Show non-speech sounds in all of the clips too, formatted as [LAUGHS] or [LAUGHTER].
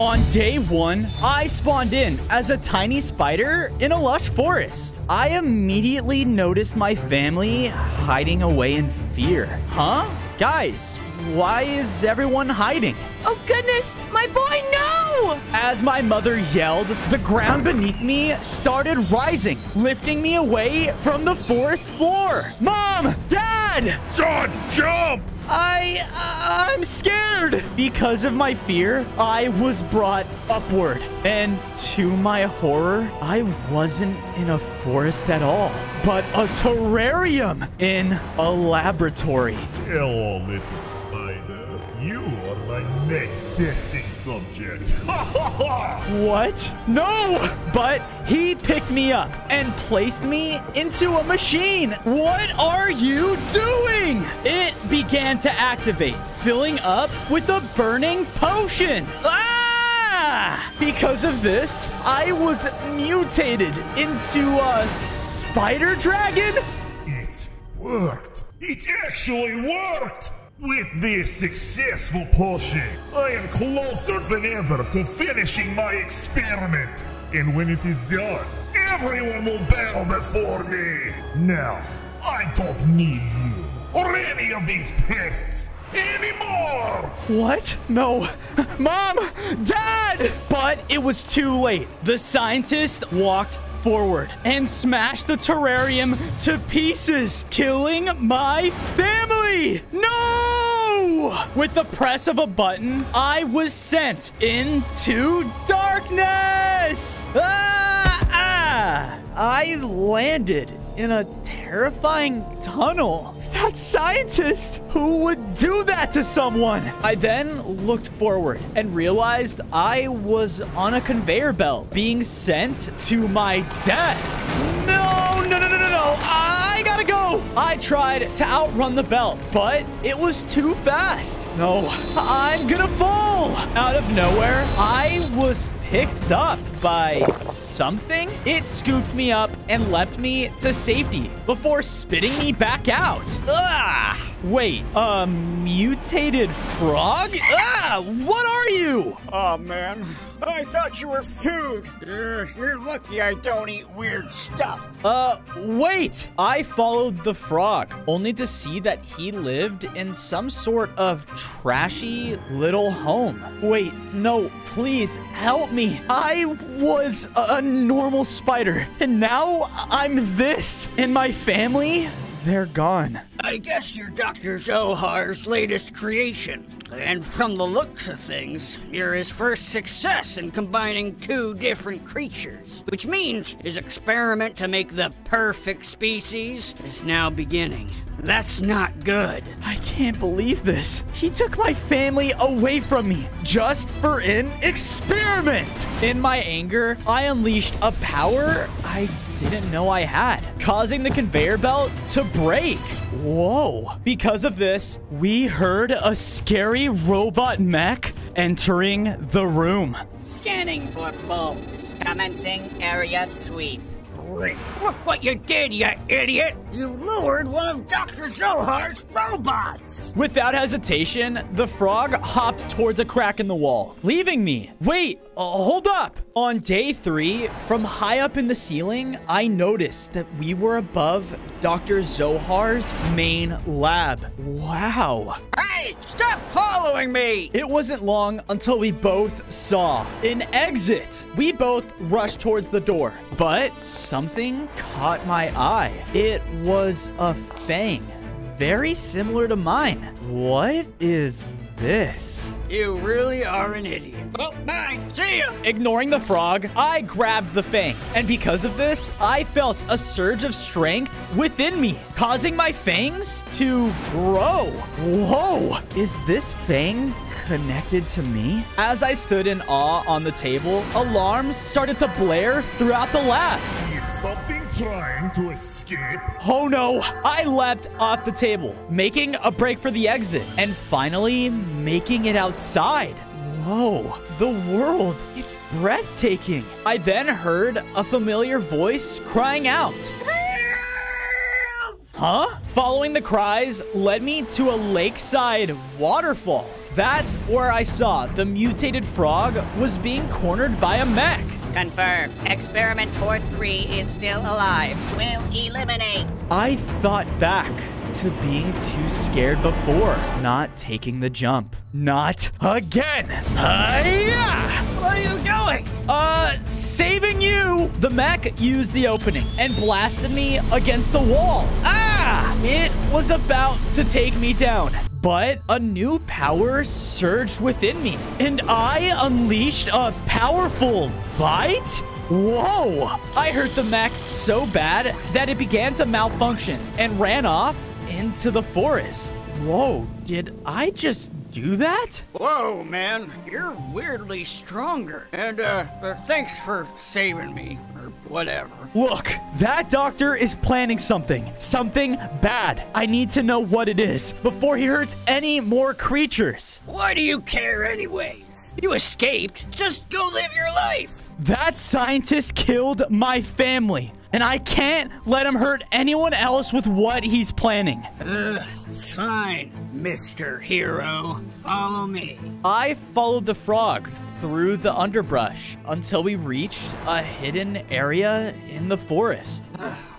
On day one, I spawned in as a tiny spider in a lush forest. I immediately noticed my family hiding away in fear. Huh? Guys, why is everyone hiding? Oh goodness, my boy, no! As my mother yelled, the ground beneath me started rising, lifting me away from the forest floor. Mom! Dad! Son, jump! I, uh, I'm scared. Because of my fear, I was brought upward. And to my horror, I wasn't in a forest at all, but a terrarium in a laboratory. Hello, little spider. You are my next testing subject. What? No! But he picked me up and placed me into a machine. What are you doing? It began to activate, filling up with a burning potion. Ah! Because of this, I was mutated into a spider dragon? it worked. It actually worked! With this successful potion, I am closer than ever to finishing my experiment. And when it is done, everyone will bow before me. Now, I don't need you or any of these pests anymore. What? No. [LAUGHS] Mom! Dad! But it was too late. The scientist walked forward and smash the terrarium to pieces, killing my family! No! With the press of a button, I was sent into darkness! Ah! ah. I landed in a terrifying tunnel. That scientist! Who would do that to someone? I then looked forward and realized I was on a conveyor belt being sent to my death. No, no, no, no, no, no. I gotta go. I tried to outrun the belt, but it was too fast. No, I'm gonna fall. Out of nowhere, I was picked up by something. It scooped me up and left me to safety before spitting me back out. Ah! Wait, a mutated frog? Ah! What are you? Oh man, I thought you were food. You're, you're lucky I don't eat weird stuff. Uh, wait! I followed the frog, only to see that he lived in some sort of trashy little home. Wait, no, please help me. I was a normal spider, and now I'm this. And my family, they're gone. I guess you're Dr. Zohar's latest creation. And from the looks of things, you're his first success in combining two different creatures. Which means his experiment to make the perfect species is now beginning. That's not good. I can't believe this. He took my family away from me just for an experiment. In my anger, I unleashed a power I didn't know I had, causing the conveyor belt to break. Whoa. Because of this, we heard a scary robot mech entering the room. Scanning for faults. Commencing area sweep. Look what you did, you idiot! You lured one of Dr. Zohar's robots! Without hesitation, the frog hopped towards a crack in the wall, leaving me. Wait, uh, hold up. On day three, from high up in the ceiling, I noticed that we were above Dr. Zohar's main lab. Wow. Hey, stop following me! It wasn't long until we both saw an exit. We both rushed towards the door, but something caught my eye. It was a fang, very similar to mine. What is this? You really are an idiot. Oh, well, bye. See ya! Ignoring the frog, I grabbed the fang. And because of this, I felt a surge of strength within me, causing my fangs to grow. Whoa! Is this fang connected to me? As I stood in awe on the table, alarms started to blare throughout the lab. Is something trying to escape? Oh no! I leapt off the table, making a break for the exit, and finally making it outside. Whoa, the world, it's breathtaking. I then heard a familiar voice crying out. Huh? Following the cries led me to a lakeside waterfall. That's where I saw the mutated frog was being cornered by a mech. Confirm. Experiment 4-3 is still alive. Will eliminate. I thought back to being too scared before, not taking the jump. Not again. Hiya! What are you doing? Uh, saving you! The mech used the opening and blasted me against the wall. Ah! It was about to take me down. But a new power surged within me, and I unleashed a powerful bite? Whoa! I hurt the mech so bad that it began to malfunction and ran off into the forest. Whoa, did I just do that? Whoa, man. You're weirdly stronger. And, uh, uh, thanks for saving me, or whatever. Look, that doctor is planning something. Something bad. I need to know what it is before he hurts any more creatures. Why do you care, anyways? You escaped. Just go live your life. That scientist killed my family, and I can't let him hurt anyone else with what he's planning. Ugh, fine, Mr. Hero. Follow me. I followed the frog through the underbrush until we reached a hidden area in the forest.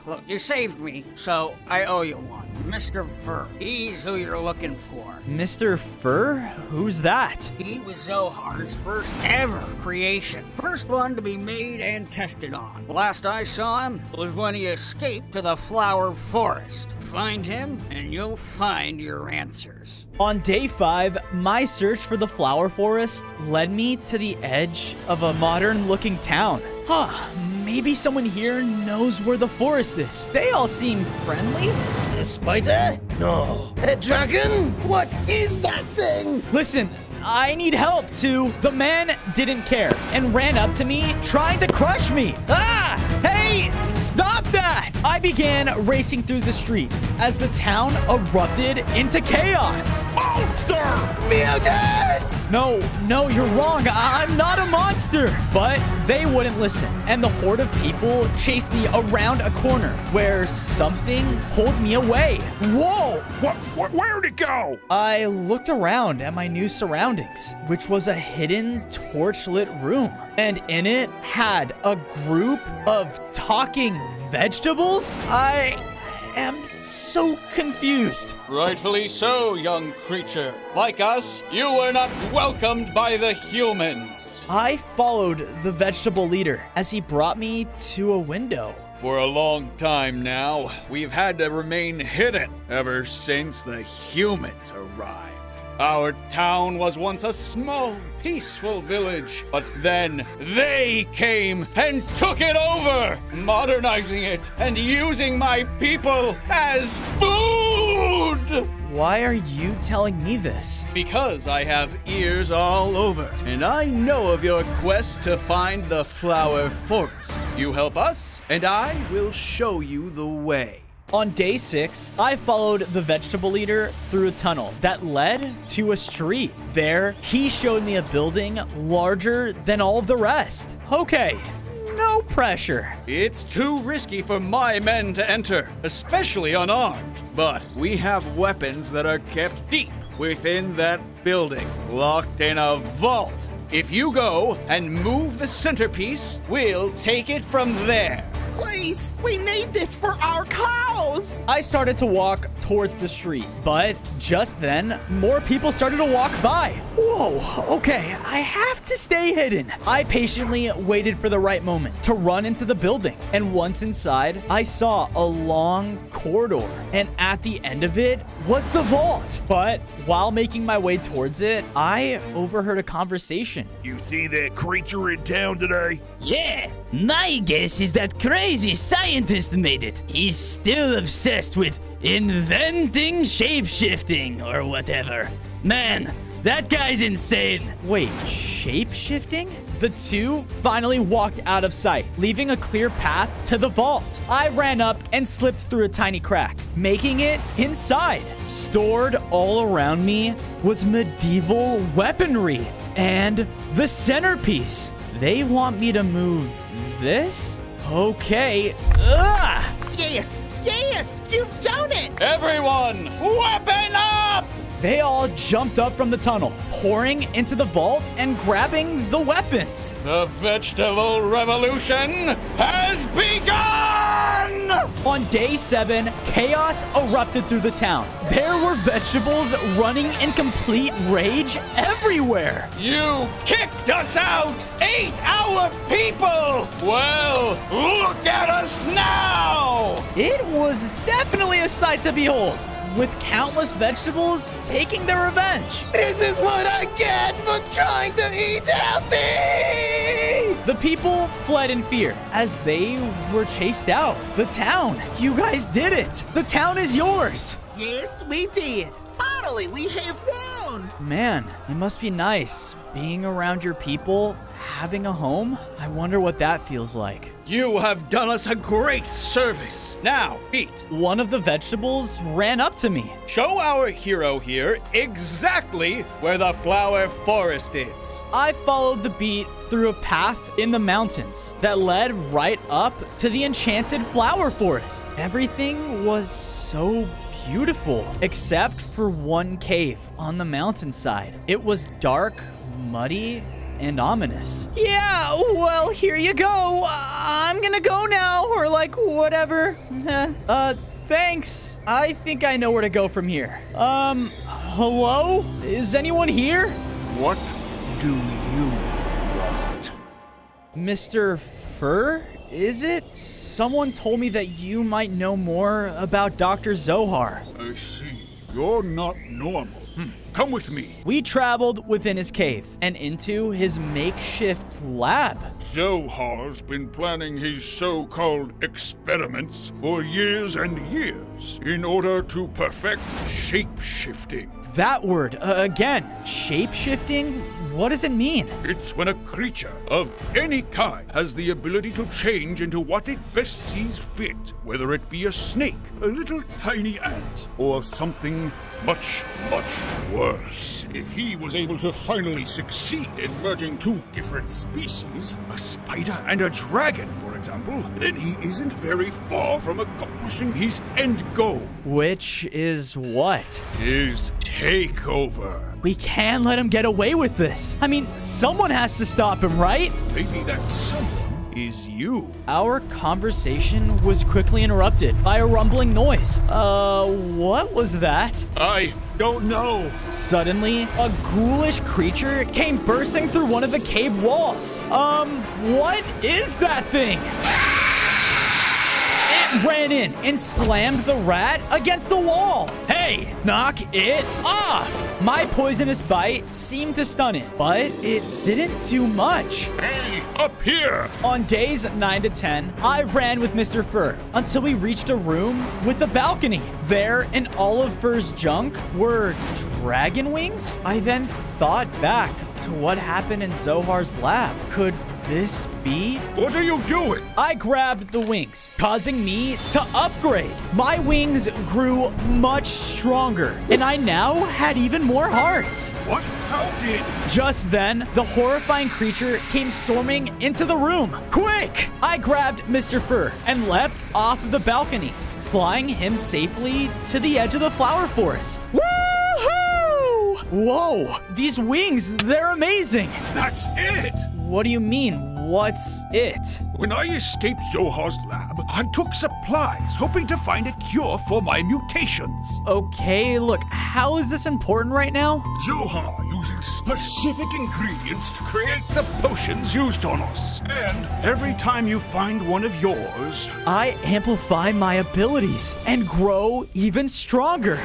Look, you saved me, so I owe you one. Mr. Fur. He's who you're looking for. Mr. Fur? Who's that? He was Zohar's first ever creation. First one to be made and tested on. Last I saw him was when he escaped to the Flower Forest. Find him, and you'll find your answers. On day five, my search for the flower forest led me to the edge of a modern looking town. Huh, maybe someone here knows where the forest is. They all seem friendly. A spider? No. A dragon? What is that thing? Listen, I need help too. The man didn't care and ran up to me, trying to crush me. Ah! Hey, stop that! I began racing through the streets as the town erupted into chaos. Monster! Mutant! No, no, you're wrong. I- I'm not a monster. But they wouldn't listen, and the horde of people chased me around a corner where something pulled me away. Whoa! What, what, where'd it go? I looked around at my new surroundings, which was a hidden torch-lit room. And in it had a group of talking vegetables? I am so confused. Rightfully so, young creature. Like us, you were not welcomed by the humans. I followed the vegetable leader as he brought me to a window. For a long time now, we've had to remain hidden ever since the humans arrived. Our town was once a small, peaceful village, but then they came and took it over, modernizing it and using my people as food! Why are you telling me this? Because I have ears all over, and I know of your quest to find the flower forest. You help us, and I will show you the way. On day six, I followed the vegetable leader through a tunnel that led to a street. There, he showed me a building larger than all of the rest. Okay, no pressure. It's too risky for my men to enter, especially unarmed. But we have weapons that are kept deep within that building, locked in a vault. If you go and move the centerpiece, we'll take it from there. Please, we need this for our cows! I started to walk towards the street, but just then, more people started to walk by. Whoa, okay, I have to stay hidden. I patiently waited for the right moment to run into the building, and once inside, I saw a long corridor, and at the end of it was the vault. But while making my way towards it, I overheard a conversation. You see that creature in town today? Yeah, my guess is that crazy scientist made it. He's still obsessed with inventing shapeshifting or whatever. Man, that guy's insane. Wait, shapeshifting? The two finally walked out of sight, leaving a clear path to the vault. I ran up and slipped through a tiny crack, making it inside. Stored all around me was medieval weaponry and the centerpiece. They want me to move this? Okay. Ugh! Yes, yes, you've done it! Everyone, weapon up! They all jumped up from the tunnel, pouring into the vault and grabbing the weapons. The vegetable revolution has begun! On day seven, chaos erupted through the town. There were vegetables running in complete rage everywhere. You kicked us out! Ate our people! Well, look at us now! It was definitely a sight to behold, with countless vegetables taking their revenge. This is what I get for trying to eat healthy! The people fled in fear as they were chased out. The town, you guys did it. The town is yours. Yes, we did. Finally, we have won! Man, it must be nice being around your people, having a home. I wonder what that feels like. You have done us a great service. Now, eat. One of the vegetables ran up to me. Show our hero here exactly where the flower forest is. I followed the beet through a path in the mountains that led right up to the enchanted flower forest. Everything was so beautiful, except for one cave on the mountainside. It was dark, muddy, and ominous. Yeah, well, here you go. I'm gonna go now, or like whatever. [LAUGHS] Uh, thanks. I think I know where to go from here. Um, hello? Is anyone here? What do you want? Mr. Fur, is it? Someone told me that you might know more about Dr. Zohar. I see. You're not normal. Come with me. We traveled within his cave and into his makeshift lab. Zohar's been planning his so-called experiments for years and years in order to perfect shape-shifting. That word, uh, again, shape-shifting? What does it mean? It's when a creature of any kind has the ability to change into what it best sees fit, whether it be a snake, a little tiny ant, or something much, much worse. If he was able to finally succeed in merging two different species, a spider and a dragon, for example, then he isn't very far from accomplishing his end goal, Which is what? his takeover. We can't let him get away with this. I mean, someone has to stop him, right? Maybe that someone is you. Our conversation was quickly interrupted by a rumbling noise. Uh, what was that? I don't know. Suddenly, a ghoulish creature came bursting through one of the cave walls. Um, what is that thing? It ran in and slammed the rat against the wall. Knock it off. My poisonous bite seemed to stun it, but it didn't do much. Hey, up here! On days 9 to 10, I ran with Mr. Fur until we reached a room with a balcony. There, in all of Fur's junk, were dragon wings? I then thought back to what happened in Zohar's lab. Could this be? What are you doing? I grabbed the wings, causing me to upgrade. My wings grew much stronger, and I now had even more hearts. What? How did? Just then, the horrifying creature came storming into the room. Quick! I grabbed Mr. Fur and leapt off the balcony, flying him safely to the edge of the flower forest. Woohoo! Whoa! These wings, they're amazing! That's it! What do you mean, what's it? When I escaped Zohar's lab, I took supplies, hoping to find a cure for my mutations. Okay, look, how is this important right now? Zohar uses specific ingredients to create the potions used on us. And every time you find one of yours, I amplify my abilities and grow even stronger.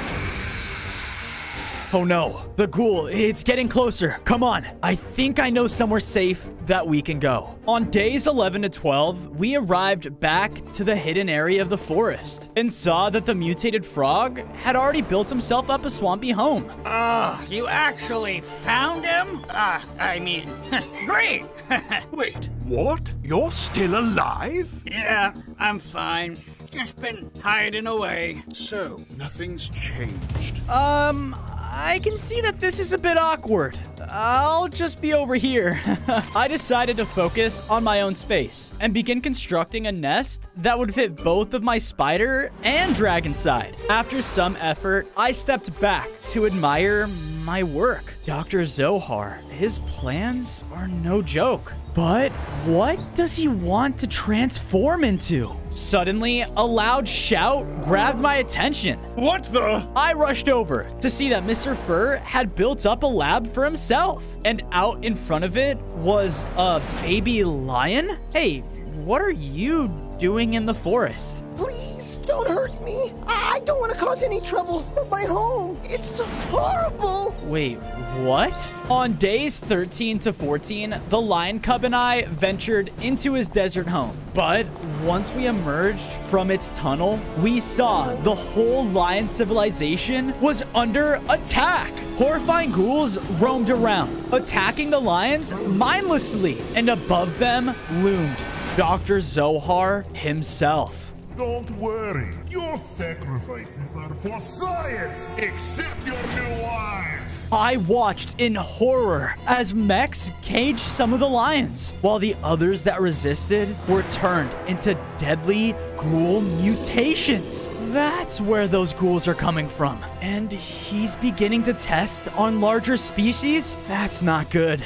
Oh no, the ghoul, it's getting closer. Come on, I think I know somewhere safe that we can go. On days 11 to 12, we arrived back to the hidden area of the forest and saw that the mutated frog had already built himself up a swampy home. Oh, you actually found him? Ah, I mean, [LAUGHS] great. [LAUGHS] wait, what? You're still alive? yeah, I'm fine. Just been hiding away. So, nothing's changed. Um, I can see that this is a bit awkward. I'll just be over here. [LAUGHS] I decided to focus on my own space and begin constructing a nest that would fit both of my spider and dragon side. After some effort, I stepped back to admire my work. Dr. Zohar, his plans are no joke. But what does he want to transform into? Suddenly, a loud shout grabbed my attention. What the? I rushed over to see that Mr. Fur had built up a lab for himself, and out in front of it was a baby lion. Hey, what are you doing in the forest? Please don't hurt me. I don't want to cause any trouble at my home. It's so horrible. Wait, what? On days 13 to 14, the lion cub and I ventured into his desert home. But once we emerged from its tunnel, we saw the whole lion civilization was under attack. Horrifying ghouls roamed around, attacking the lions mindlessly, and above them loomed Dr. Zohar himself. Don't worry. Your sacrifices are for science. Accept your new lives. I watched in horror as mechs caged some of the lions, while the others that resisted were turned into deadly ghoul mutations. That's where those ghouls are coming from. And he's beginning to test on larger species? That's not good.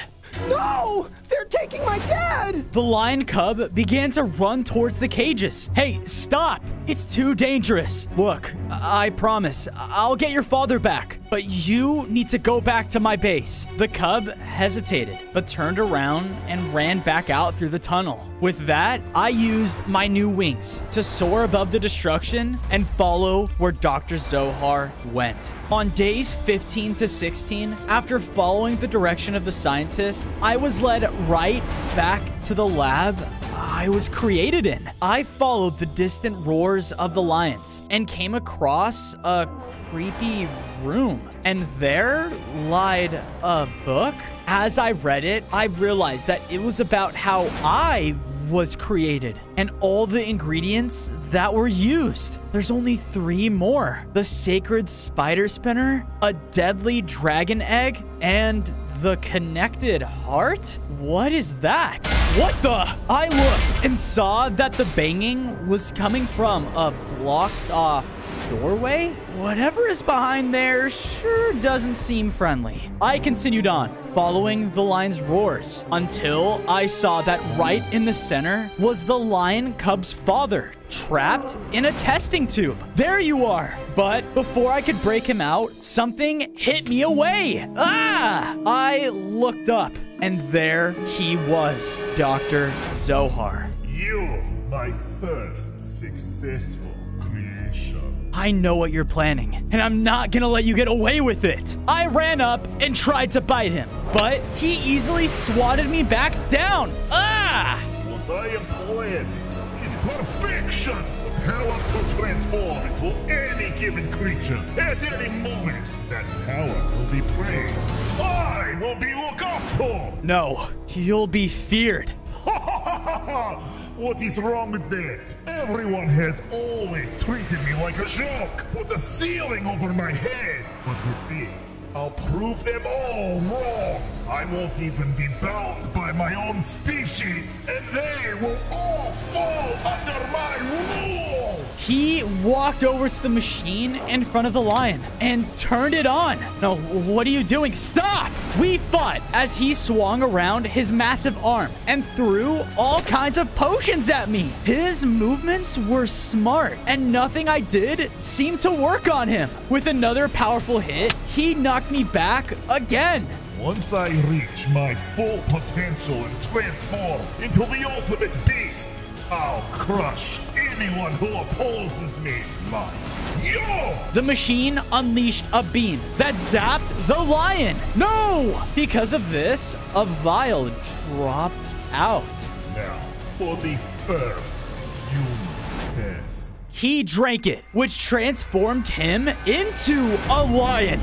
No! Taking my dad! The lion cub began to run towards the cages. Hey, stop! It's too dangerous. Look, I promise, I'll get your father back, but you need to go back to my base. The cub hesitated, but turned around and ran back out through the tunnel. With that, I used my new wings to soar above the destruction and follow where Dr. Zohar went. On days 15 to 16, after following the direction of the scientist, I was led right back to the lab I was created in. I followed the distant roars of the lions and came across a creepy room. And there lied a book. As I read it, I realized that it was about how I was created and all the ingredients that were used. There's only three more. The sacred spider spinner, a deadly dragon egg, and the connected heart? What is that? What the? I looked and saw that the banging was coming from a blocked off doorway? Whatever is behind there sure doesn't seem friendly. I continued on, following the lion's roars, until I saw that right in the center was the lion cub's father, trapped in a testing tube. There you are. But before I could break him out, something hit me away. Ah! I looked up, and there he was, Dr. Zohar. You're my first successful creation. I know what you're planning, and I'm not gonna let you get away with it. I ran up and tried to bite him, but he easily swatted me back down. Ah! What I am planning perfection. The power to transform into any given creature at any moment. That power will be praised. I will be looked up to. No, you'll be feared. [LAUGHS] what is wrong with that? Everyone has always treated me like a joke. Put a ceiling over my head. But with this, I'll prove them all wrong. I won't even be bound by my own species, and they will all fall under my rule. He walked over to the machine in front of the lion and turned it on. No, what are you doing? Stop! We fought as he swung around his massive arm and threw all kinds of potions at me. His movements were smart, and nothing I did seemed to work on him. With another powerful hit, he knocked me back again. Once I reach my full potential and transform into the ultimate beast, I'll crush anyone who opposes me like you! The machine unleashed a beam that zapped the lion. No! Because of this, a vial dropped out. Now, for the first human test. He drank it, which transformed him into a lion.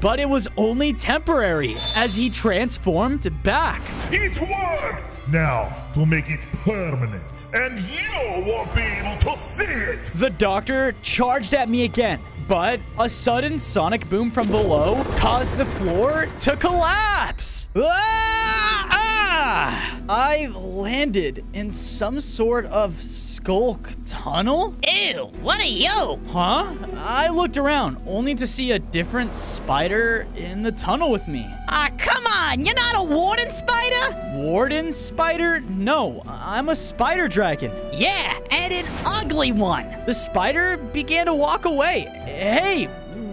But it was only temporary as he transformed back. It worked! Now, to make it permanent, and you won't be able to see it! The doctor charged at me again, but a sudden sonic boom from below caused the floor to collapse. Ah! Ah! I landed in some sort of sculk tunnel? Ew, what a yo! Huh? I looked around only to see a different spider in the tunnel with me. Ah, come on, you're not a warden spider? Warden spider? No, I'm a spider dragon. Yeah, and an ugly one. The spider began to walk away. Hey,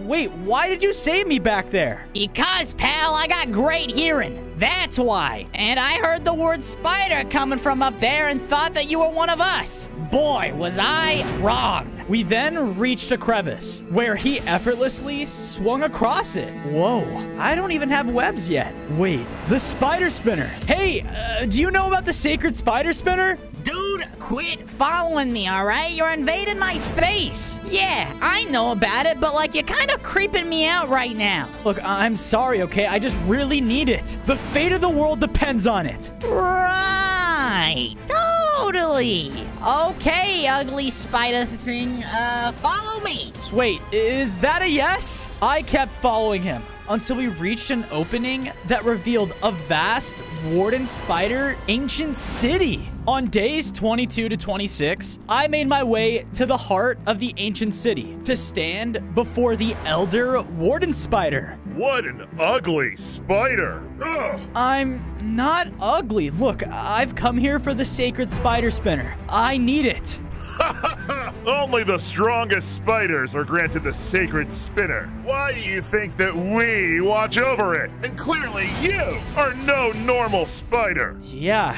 wait, why did you save me back there? Because, pal, I got great hearing. That's why. And I heard the word spider coming from up there and thought that you were one of us. Boy, was I wrong. We then reached a crevice where he effortlessly swung across it. Whoa, I don't even have webs yet. Wait, the spider spinner. Hey, uh, do you know about the sacred spider spinner? Dude, quit following me, all right? You're invading my space. Yeah, I know about it, but like you're kind of creeping me out right now. Look, I'm sorry, okay? I just really need it. The fate of the world depends on it. Right. Totally. Okay, ugly spider thing. Uh, follow me. Wait, is that a yes? I kept following him until we reached an opening that revealed a vast warden spider ancient city. On days 22 to 26, I made my way to the heart of the ancient city to stand before the elder warden spider. What an ugly spider! Ugh. I'm not ugly. Look, I've come here for the sacred spider spinner. I need it. [LAUGHS] Only the strongest spiders are granted the sacred spinner. Why do you think that we watch over it? And clearly you are no normal spider. Yeah,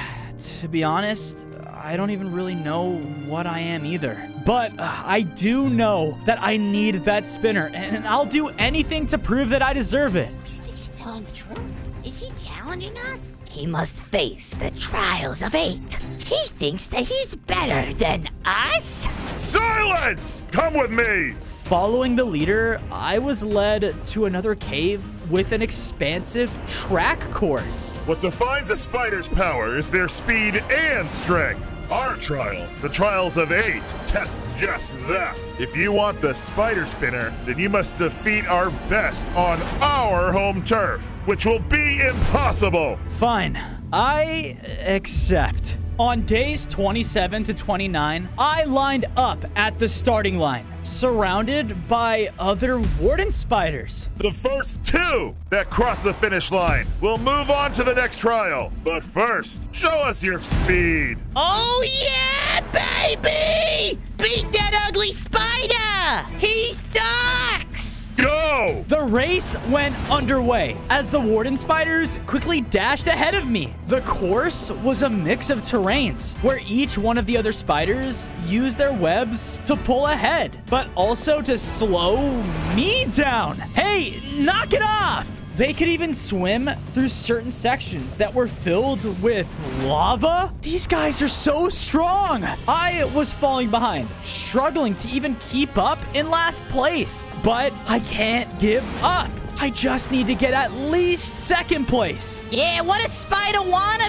to be honest, I don't even really know what I am either. But uh, I do know that I need that spinner, and I'll do anything to prove that I deserve it. Is he telling the truth? Is he challenging us? He must face the trials of eight. He thinks that he's better than us? Silence! Come with me! Following the leader, I was led to another cave with an expansive track course. What defines a spider's power is their speed and strength. Our trial, the Trials of Eight, tests just that. If you want the spider spinner, then you must defeat our best on our home turf, which will be impossible. Fine, I accept. On days 27 to 29, I lined up at the starting line, surrounded by other warden spiders. The first two that cross the finish line will move on to the next trial. But first, show us your speed. Oh, yeah, baby! Beat that ugly spider! He sucks! Go! The race went underway as the warden spiders quickly dashed ahead of me. The course was a mix of terrains where each one of the other spiders used their webs to pull ahead, but also to slow me down. Hey, knock it off! They could even swim through certain sections that were filled with lava. These guys are so strong. I was falling behind, struggling to even keep up in last place. But I can't give up. I just need to get at least second place. Yeah, what a spider wanna?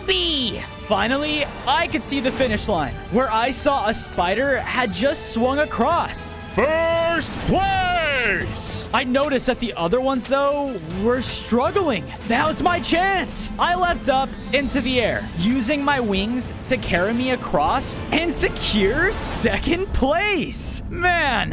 Finally, I could see the finish line, where I saw a spider had just swung across. First place! I noticed that the other ones, though, were struggling. Now's my chance. I leapt up into the air, using my wings to carry me across and secure second place. Man,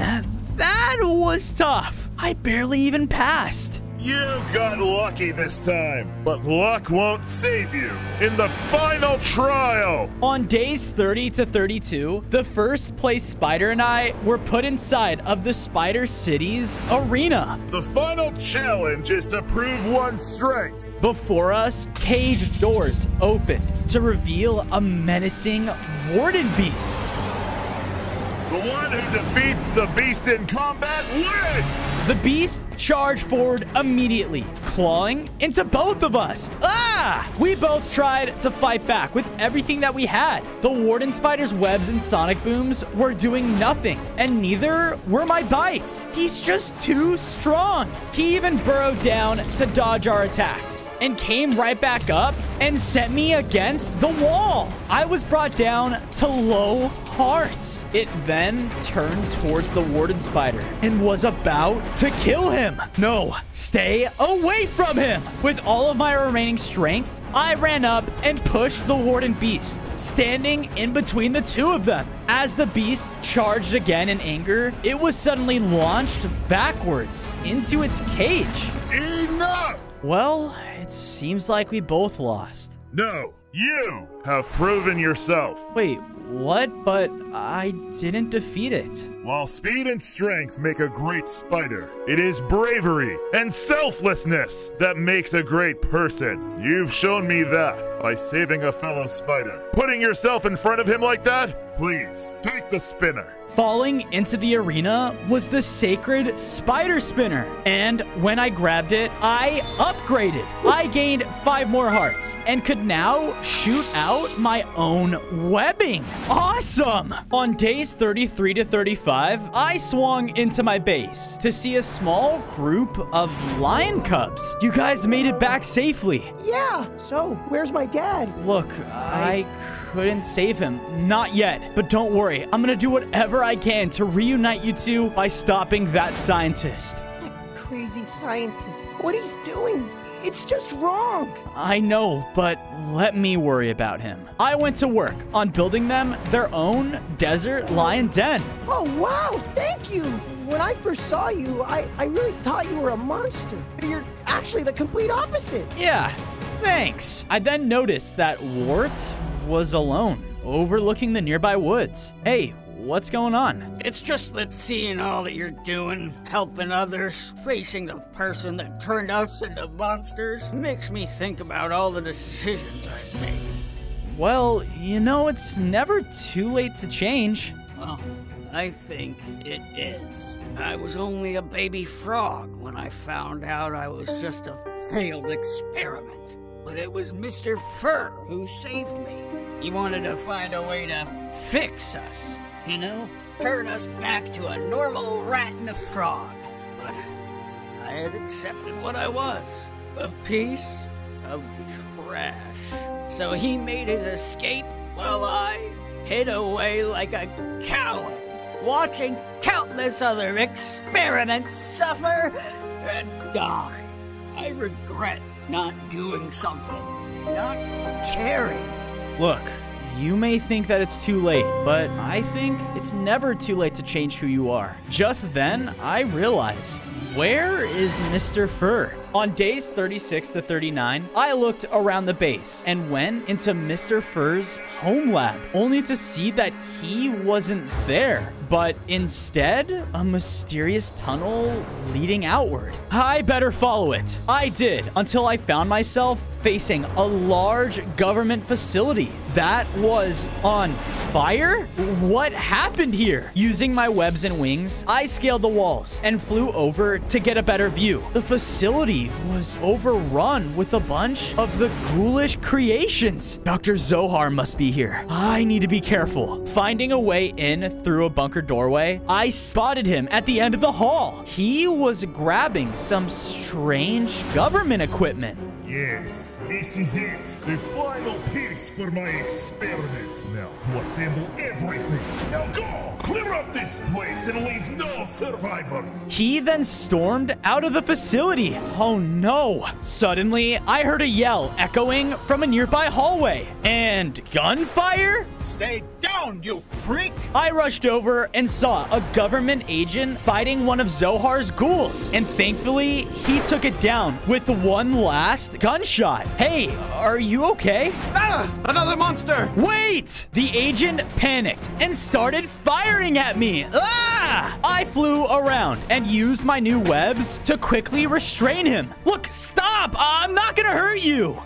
that was tough. I barely even passed. You got lucky this time, but luck won't save you in the final trial. On days 30 to 32, the first place spider and I were put inside of the Spider City's arena. The final challenge is to prove one's strength. Before us, cage doors opened to reveal a menacing warden beast. The one who defeats the beast in combat wins! The beast charged forward immediately, clawing into both of us. Ah! We both tried to fight back with everything that we had. The warden spider's webs and sonic booms were doing nothing, and neither were my bites. He's just too strong. He even burrowed down to dodge our attacks and came right back up and sent me against the wall. I was brought down to low hearts. It then turned towards the warden spider and was about to kill him. No, stay away from him. With all of my remaining strength, I ran up and pushed the warden beast, standing in between the two of them. As the beast charged again in anger, it was suddenly launched backwards into its cage. Enough! Well, it seems like we both lost. No, you have proven yourself. Wait, what? But I didn't defeat it. While speed and strength make a great spider, it is bravery and selflessness that makes a great person. You've shown me that by saving a fellow spider. Putting yourself in front of him like that? Please, take the spinner. Falling into the arena was the sacred spider spinner. And when I grabbed it, I upgraded. I gained five more hearts and could now shoot out my own webbing. Awesome! On days 33 to 35, I swung into my base to see a small group of lion cubs. You guys made it back safely. Yeah, so where's my dad? Look, I couldn't save him. Not yet. But don't worry, I'm gonna do whatever I can to reunite you two by stopping that scientist. That crazy scientist. What he's doing, it's just wrong. I know, but let me worry about him. I went to work on building them their own desert lion den. Oh, wow, thank you. When I first saw you, I, I really thought you were a monster. But you're actually the complete opposite. Yeah, thanks. I then noticed that Wart was alone, overlooking the nearby woods. Hey, what's going on? It's just that seeing all that you're doing, helping others, facing the person that turned us into monsters, makes me think about all the decisions I've made. Well, you know, it's never too late to change. Well, I think it is. I was only a baby frog when I found out I was just a failed experiment. But it was Mr. Fur who saved me. He wanted to find a way to fix us, you know? Turn us back to a normal rat and a frog. But I had accepted what I was a piece of trash. So he made his escape while I hid away like a coward, watching countless other experiments suffer and die. I regret not doing something, not caring. Look, you may think that it's too late, but I think it's never too late to change who you are. Just then, I realized, where is Mr. Fur? On days 36 to 39, I looked around the base and went into Mr. Fur's home lab, only to see that he wasn't there, but instead, a mysterious tunnel leading outward. I better follow it. I did until I found myself facing a large government facility that was on fire? What happened here? Using my webs and wings, I scaled the walls and flew over to get a better view. The facility was overrun with a bunch of the ghoulish creations. Dr. Zohar must be here. I need to be careful. Finding a way in through a bunker doorway, I spotted him at the end of the hall. He was grabbing some strange government equipment. Yes, this is it. The final piece for my experiment. Now, to assemble everything. Now go! Clear up this place and leave no survivors. He then stormed out of the facility. Oh no. Suddenly, I heard a yell echoing from a nearby hallway. And gunfire? Stay down, you freak! I rushed over and saw a government agent fighting one of Zohar's ghouls. And thankfully, he took it down with one last gunshot. Hey, are you okay? Ah! Another monster! Wait! The agent panicked and started firing at me. Ah! I flew around and used my new webs to quickly restrain him. Look, stop! I'm not gonna hurt you.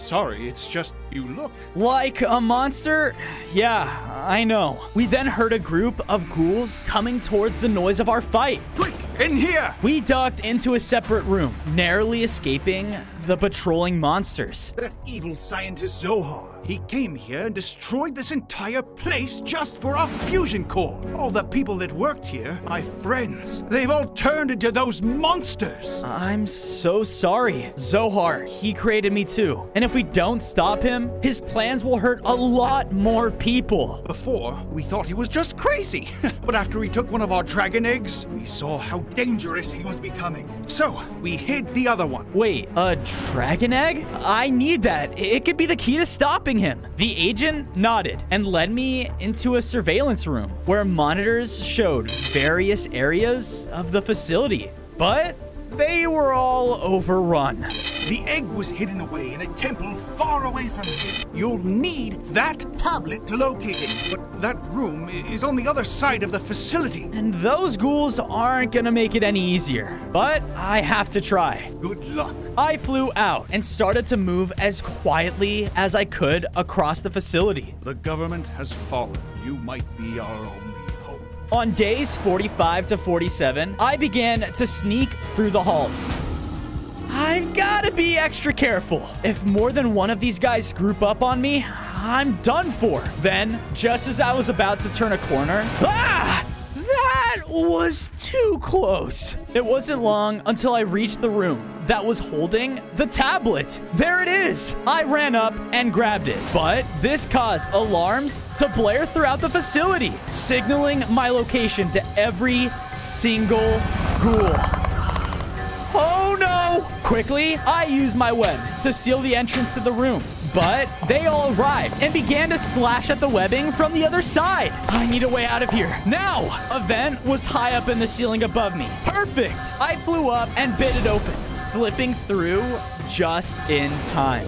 Sorry, it's just you look. Like a monster? Yeah, I know. We then heard a group of ghouls coming towards the noise of our fight. Quick, in here! We ducked into a separate room, narrowly escaping the patrolling monsters. That evil scientist Zohar. He came here and destroyed this entire place just for our fusion core. All the people that worked here, my friends, they've all turned into those monsters. I'm so sorry. Zohar, he created me too. And if we don't stop him, his plans will hurt a lot more people. Before, we thought he was just crazy. [LAUGHS] but after he took one of our dragon eggs, we saw how dangerous he was becoming. So, we hid the other one. Wait, a dragon egg? I need that. It could be the key to stopping him. The agent nodded and led me into a surveillance room where monitors showed various areas of the facility. But they were all overrun. The egg was hidden away in a temple far away from here. You'll need that tablet to locate it. But that room is on the other side of the facility. And those ghouls aren't gonna make it any easier. But I have to try. Good luck. I flew out and started to move as quietly as I could across the facility. The government has fallen. You might be our only hope. On days 45 to 47, I began to sneak through the halls. I've got to be extra careful. If more than one of these guys group up on me, I'm done for. Then, just as I was about to turn a corner, ah! That was too close. It wasn't long until I reached the room that was holding the tablet. There it is. I ran up and grabbed it, but this caused alarms to blare throughout the facility, signaling my location to every single ghoul. Oh Quickly, I used my webs to seal the entrance to the room. But they all arrived and began to slash at the webbing from the other side. I need a way out of here. Now! A vent was high up in the ceiling above me. Perfect! I flew up and bit it open, slipping through just in time.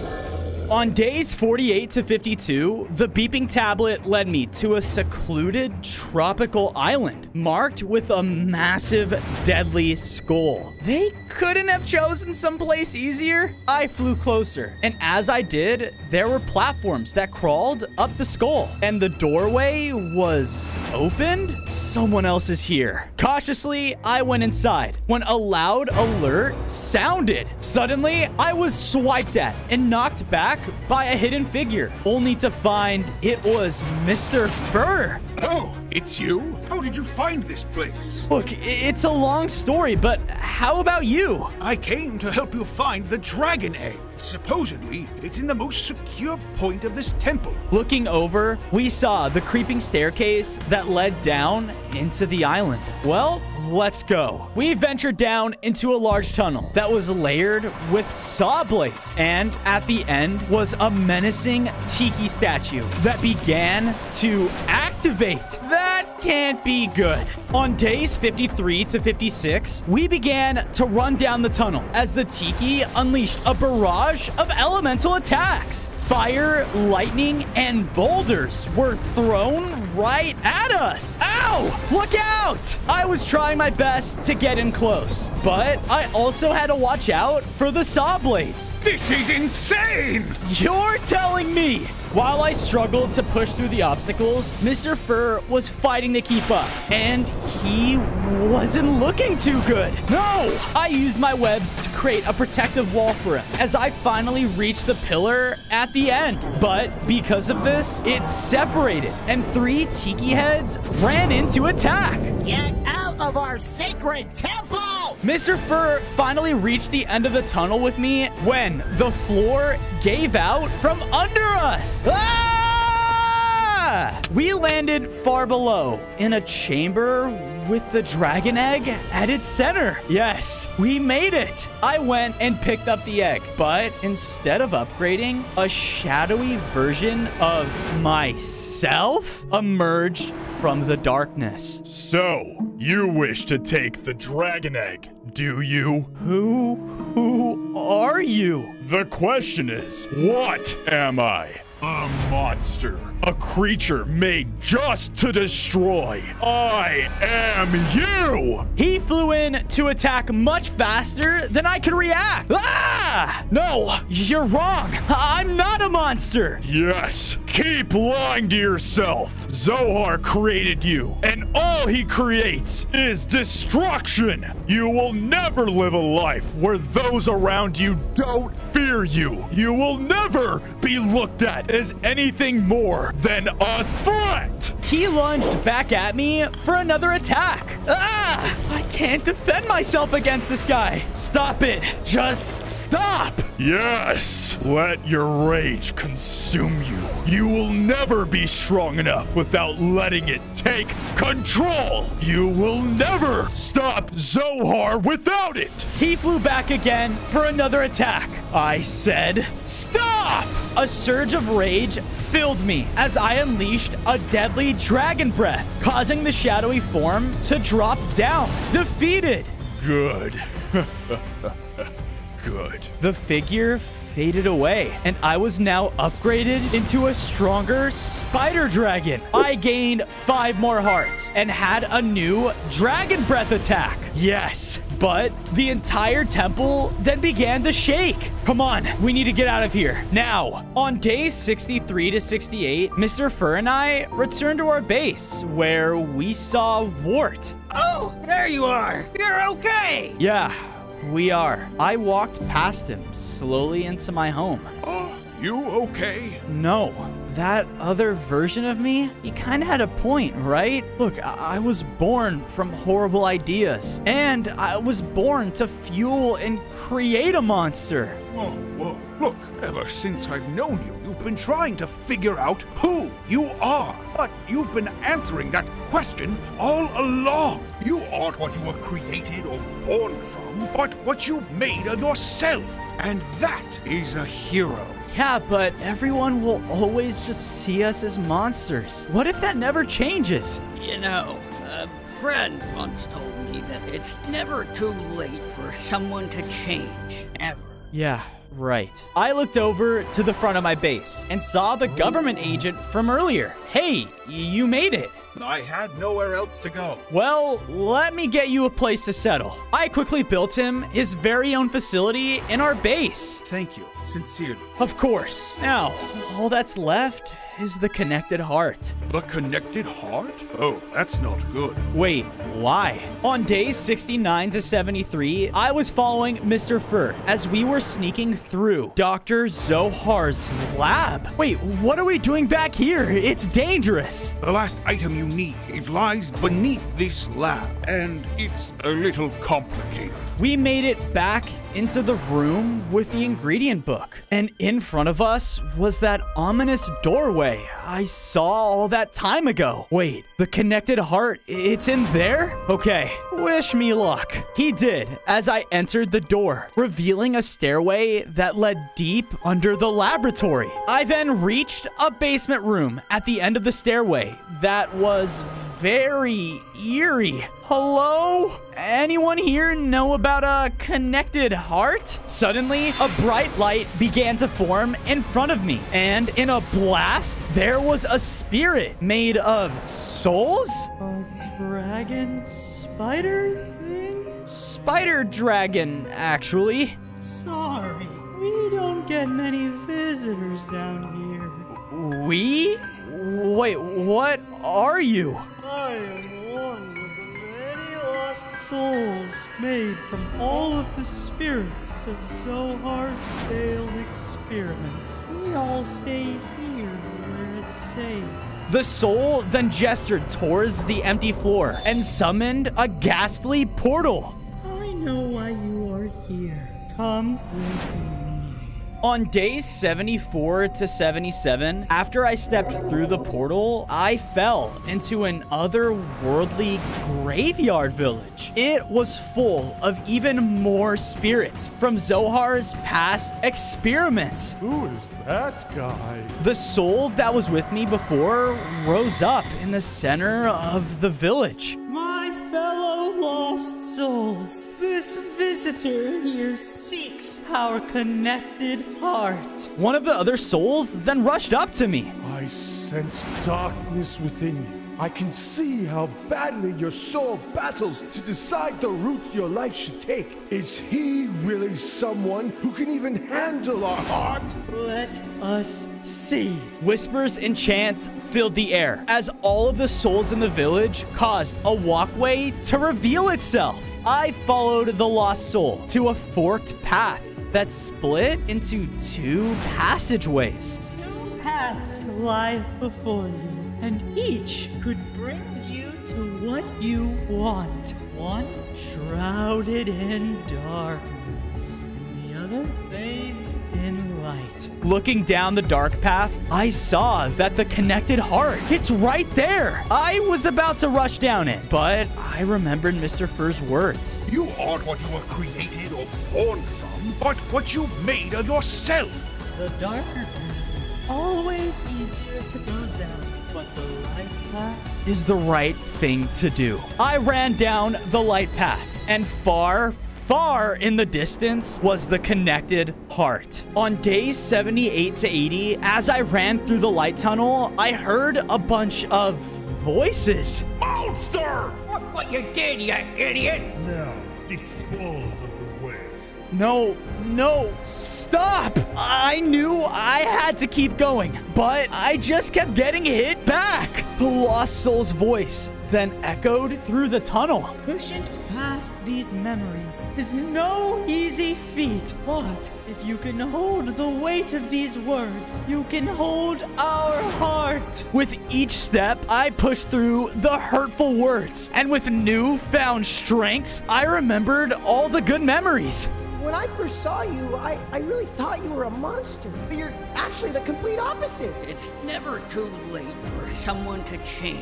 On days 48 to 52, the beeping tablet led me to a secluded tropical island marked with a massive deadly skull. They couldn't have chosen someplace easier. I flew closer, and as I did, there were platforms that crawled up the skull, and the doorway was opened. Someone else is here. Cautiously, I went inside when a loud alert sounded. Suddenly, I was swiped at and knocked back by a hidden figure, only to find it was Mr. Fur. Oh, it's you? How did you find this place? Look, it's a long story, but how about you? I came to help you find the dragon egg. Supposedly, it's in the most secure point of this temple. Looking over, we saw the creeping staircase that led down into the island. Well, let's go. We ventured down into a large tunnel that was layered with saw blades, and at the end was a menacing tiki statue that began to activate. That can't be good. On days 53 to 56, we began to run down the tunnel as the tiki unleashed a barrage of elemental attacks. Fire, lightning, and boulders were thrown right at us. Ow! Look out! I was trying my best to get in close, but I also had to watch out for the saw blades. This is insane! You're telling me! While I struggled to push through the obstacles, Mr. Fur was fighting to keep up, and he wasn't looking too good. No! I used my webs to create a protective wall for him as I finally reached the pillar at the end. But because of this, it separated, and three tiki heads ran into attack. Get out of our sacred temple! Mr. Fur finally reached the end of the tunnel with me when the floor gave out from under us. Ah! We landed far below in a chamber with the dragon egg at its center. Yes, we made it. I went and picked up the egg, but instead of upgrading, a shadowy version of myself emerged from the darkness. So, you wish to take the dragon egg, do you? Who who are you? The question is, what am I? A monster. A creature made just to destroy. I am you! He flew in to attack much faster than I could react. Ah! No, you're wrong. I'm not a monster. Yes, Keep lying to yourself. Zohar created you, and all he creates is destruction. You will never live a life where those around you don't fear you. You will never be looked at as anything more than a threat. He lunged back at me for another attack. Ah! I can't defend myself against this guy. Stop it. Just stop. Yes, let your rage consume you. You will never be strong enough without letting it take control. You will never stop Zohar without it. He flew back again for another attack. I said, Stop! A surge of rage filled me as I unleashed a deadly dragon breath, causing the shadowy form to drop down. Defeated! Good. [LAUGHS] Good. The figure faded away, and I was now upgraded into a stronger spider dragon. I gained five more hearts and had a new dragon breath attack. Yes, but the entire temple then began to shake. Come on, we need to get out of here now. On days 63 to 68, Mr. Fur and I returned to our base where we saw Wart. Oh, there you are. You're okay. Yeah, we are. I walked past him slowly into my home. Oh, you okay? No, that other version of me, he kind of had a point, right? Look, I-, I was born from horrible ideas, and I was born to fuel and create a monster. Whoa, whoa. Look, ever since I've known you, you've been trying to figure out who you are. But you've been answering that question all along. You aren't what you were created or born from, but what you made of yourself. And that is a hero. Yeah, but everyone will always just see us as monsters. What if that never changes? You know, a friend once told me that it's never too late for someone to change, ever. Yeah, right. I looked over to the front of my base and saw the oh. government agent from earlier. Hey, you made it. I had nowhere else to go. Well, let me get you a place to settle. I quickly built him his very own facility in our base. Thank you, sincerely. Of course. Now, all that's left is the connected heart. The connected heart? Oh, that's not good. Wait, why? On days 69 to 73, I was following Mr. Fur as we were sneaking through Dr. Zohar's lab. Wait, what are we doing back here? It's dangerous. The last item you need, it lies beneath this lab, and it's a little complicated. We made it back into the room with the ingredient book. And in front of us was that ominous doorway I saw all that time ago. Wait, the connected heart, it's in there? Okay, wish me luck. He did as I entered the door, revealing a stairway that led deep under the laboratory. I then reached a basement room at the end of the stairway that was very eerie. Hello? Anyone here know about a connected heart? Suddenly, a bright light began to form in front of me, and in a blast, there was a spirit made of souls? A dragon spider thing? Spider dragon, actually. Sorry, we don't get many visitors down here. We? Wait, what are you? I am one of the many lost souls made from all of the spirits of Zohar's failed experiments. We all stay here where it's safe. The soul then gestured towards the empty floor and summoned a ghastly portal. I know why you are here. Come with me. On days 74 to 77, after I stepped through the portal, I fell into an otherworldly graveyard village. It was full of even more spirits from Zohar's past experiments. Who is that guy? The soul that was with me before rose up in the center of the village. My fellow lost souls, this visitor here seeks our connected heart. One of the other souls then rushed up to me. I sense darkness within you. I can see how badly your soul battles to decide the route your life should take. Is he really someone who can even handle our heart? Let us see. Whispers and chants filled the air as all of the souls in the village caused a walkway to reveal itself. I followed the lost soul to a forked path that split into two passageways. Two paths lie before you, and each could bring you to what you want. One shrouded in darkness, and the other bathed in light. Looking down the dark path, I saw that the connected heart, it's right there. I was about to rush down it, but I remembered Mr. Fur's words. You aren't what you were created or born from, but what you made of yourself. The darker path is always easier to go down, but the light path is the right thing to do. I ran down the light path, and far, far in the distance was the connected heart. On days 78 to 80, as I ran through the light tunnel, I heard a bunch of voices. Monster! Look what you did, you idiot! Now, dispose of the West. No, no, stop! I knew I had to keep going, but I just kept getting hit back. The lost soul's voice then echoed through the tunnel. Pushing past these memories is no easy feat, but if you can hold the weight of these words, you can hold our heart. With each step, I pushed through the hurtful words, and with newfound strength, I remembered all the good memories. When I first saw you, I, I really thought you were a monster. But you're actually the complete opposite. It's never too late for someone to change.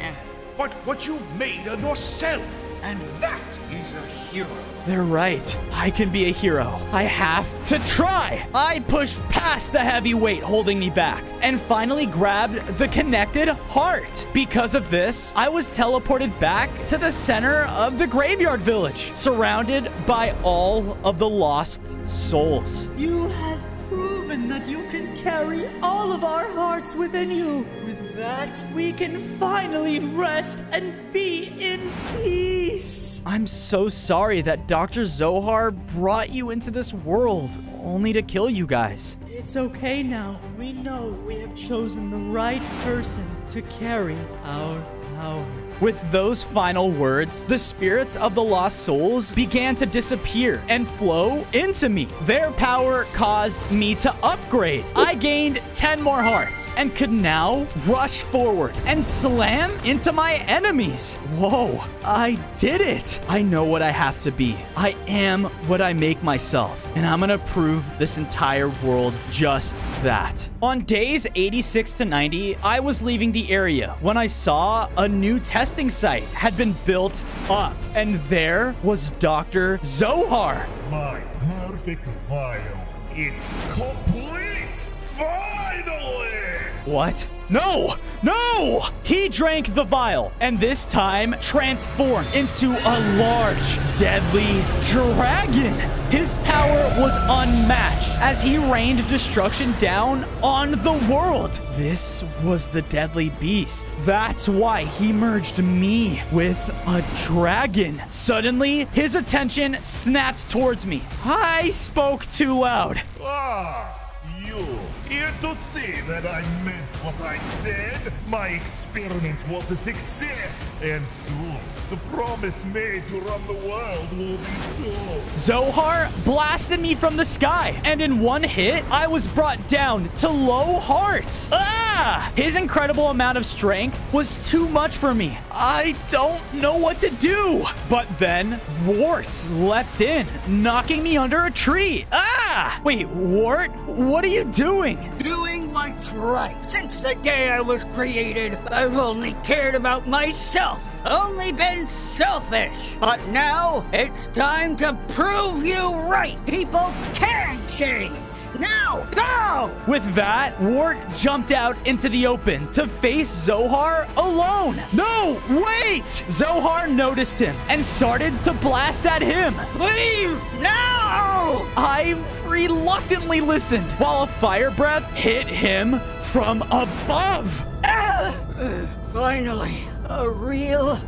And But what you made of yourself, and that is a hero. They're right. I can be a hero. I have to try. I pushed past the heavy weight holding me back and finally grabbed the connected heart. Because of this, I was teleported back to the center of the graveyard village, surrounded by all of the lost souls. You have proven that you can carry all of our hearts within you. With that, we can finally rest and be in peace. I'm so sorry that Dr. Zohar brought you into this world only to kill you guys. It's okay now. We know we have chosen the right person to carry our power. With those final words, the spirits of the lost souls began to disappear and flow into me. Their power caused me to upgrade. I gained 10 more hearts and could now rush forward and slam into my enemies. Whoa, I did it. I know what I have to be. I am what I make myself, and I'm gonna prove this entire world just that. On days 86 to 90, I was leaving the area when I saw a new testing site had been built up, and there was Dr. Zohar. My perfect vial. It's complete! Finally! What? No! No! He drank the vial and this time transformed into a large, deadly dragon. His power was unmatched as he rained destruction down on the world. This was the deadly beast. That's why he merged me with a dragon. Suddenly, his attention snapped towards me. I spoke too loud. Ah, you. Here to see that I meant what I said? My experiment was a success, and soon the promise made to run the world will be true. Zohar blasted me from the sky, and in one hit, I was brought down to low hearts. Ah! His incredible amount of strength was too much for me. I don't know what to do. But then, Wart leapt in, knocking me under a tree. Ah! Wait, Wart, what are you doing? doing what's right. Since the day I was created, I've only cared about myself. Only been selfish. But now, it's time to prove you right. People can change. Now, go! With that, Wart jumped out into the open to face Zohar alone. No, wait! Zohar noticed him and started to blast at him. Leave now! I reluctantly listened while a fire breath hit him from above. Ah! Finally, a real.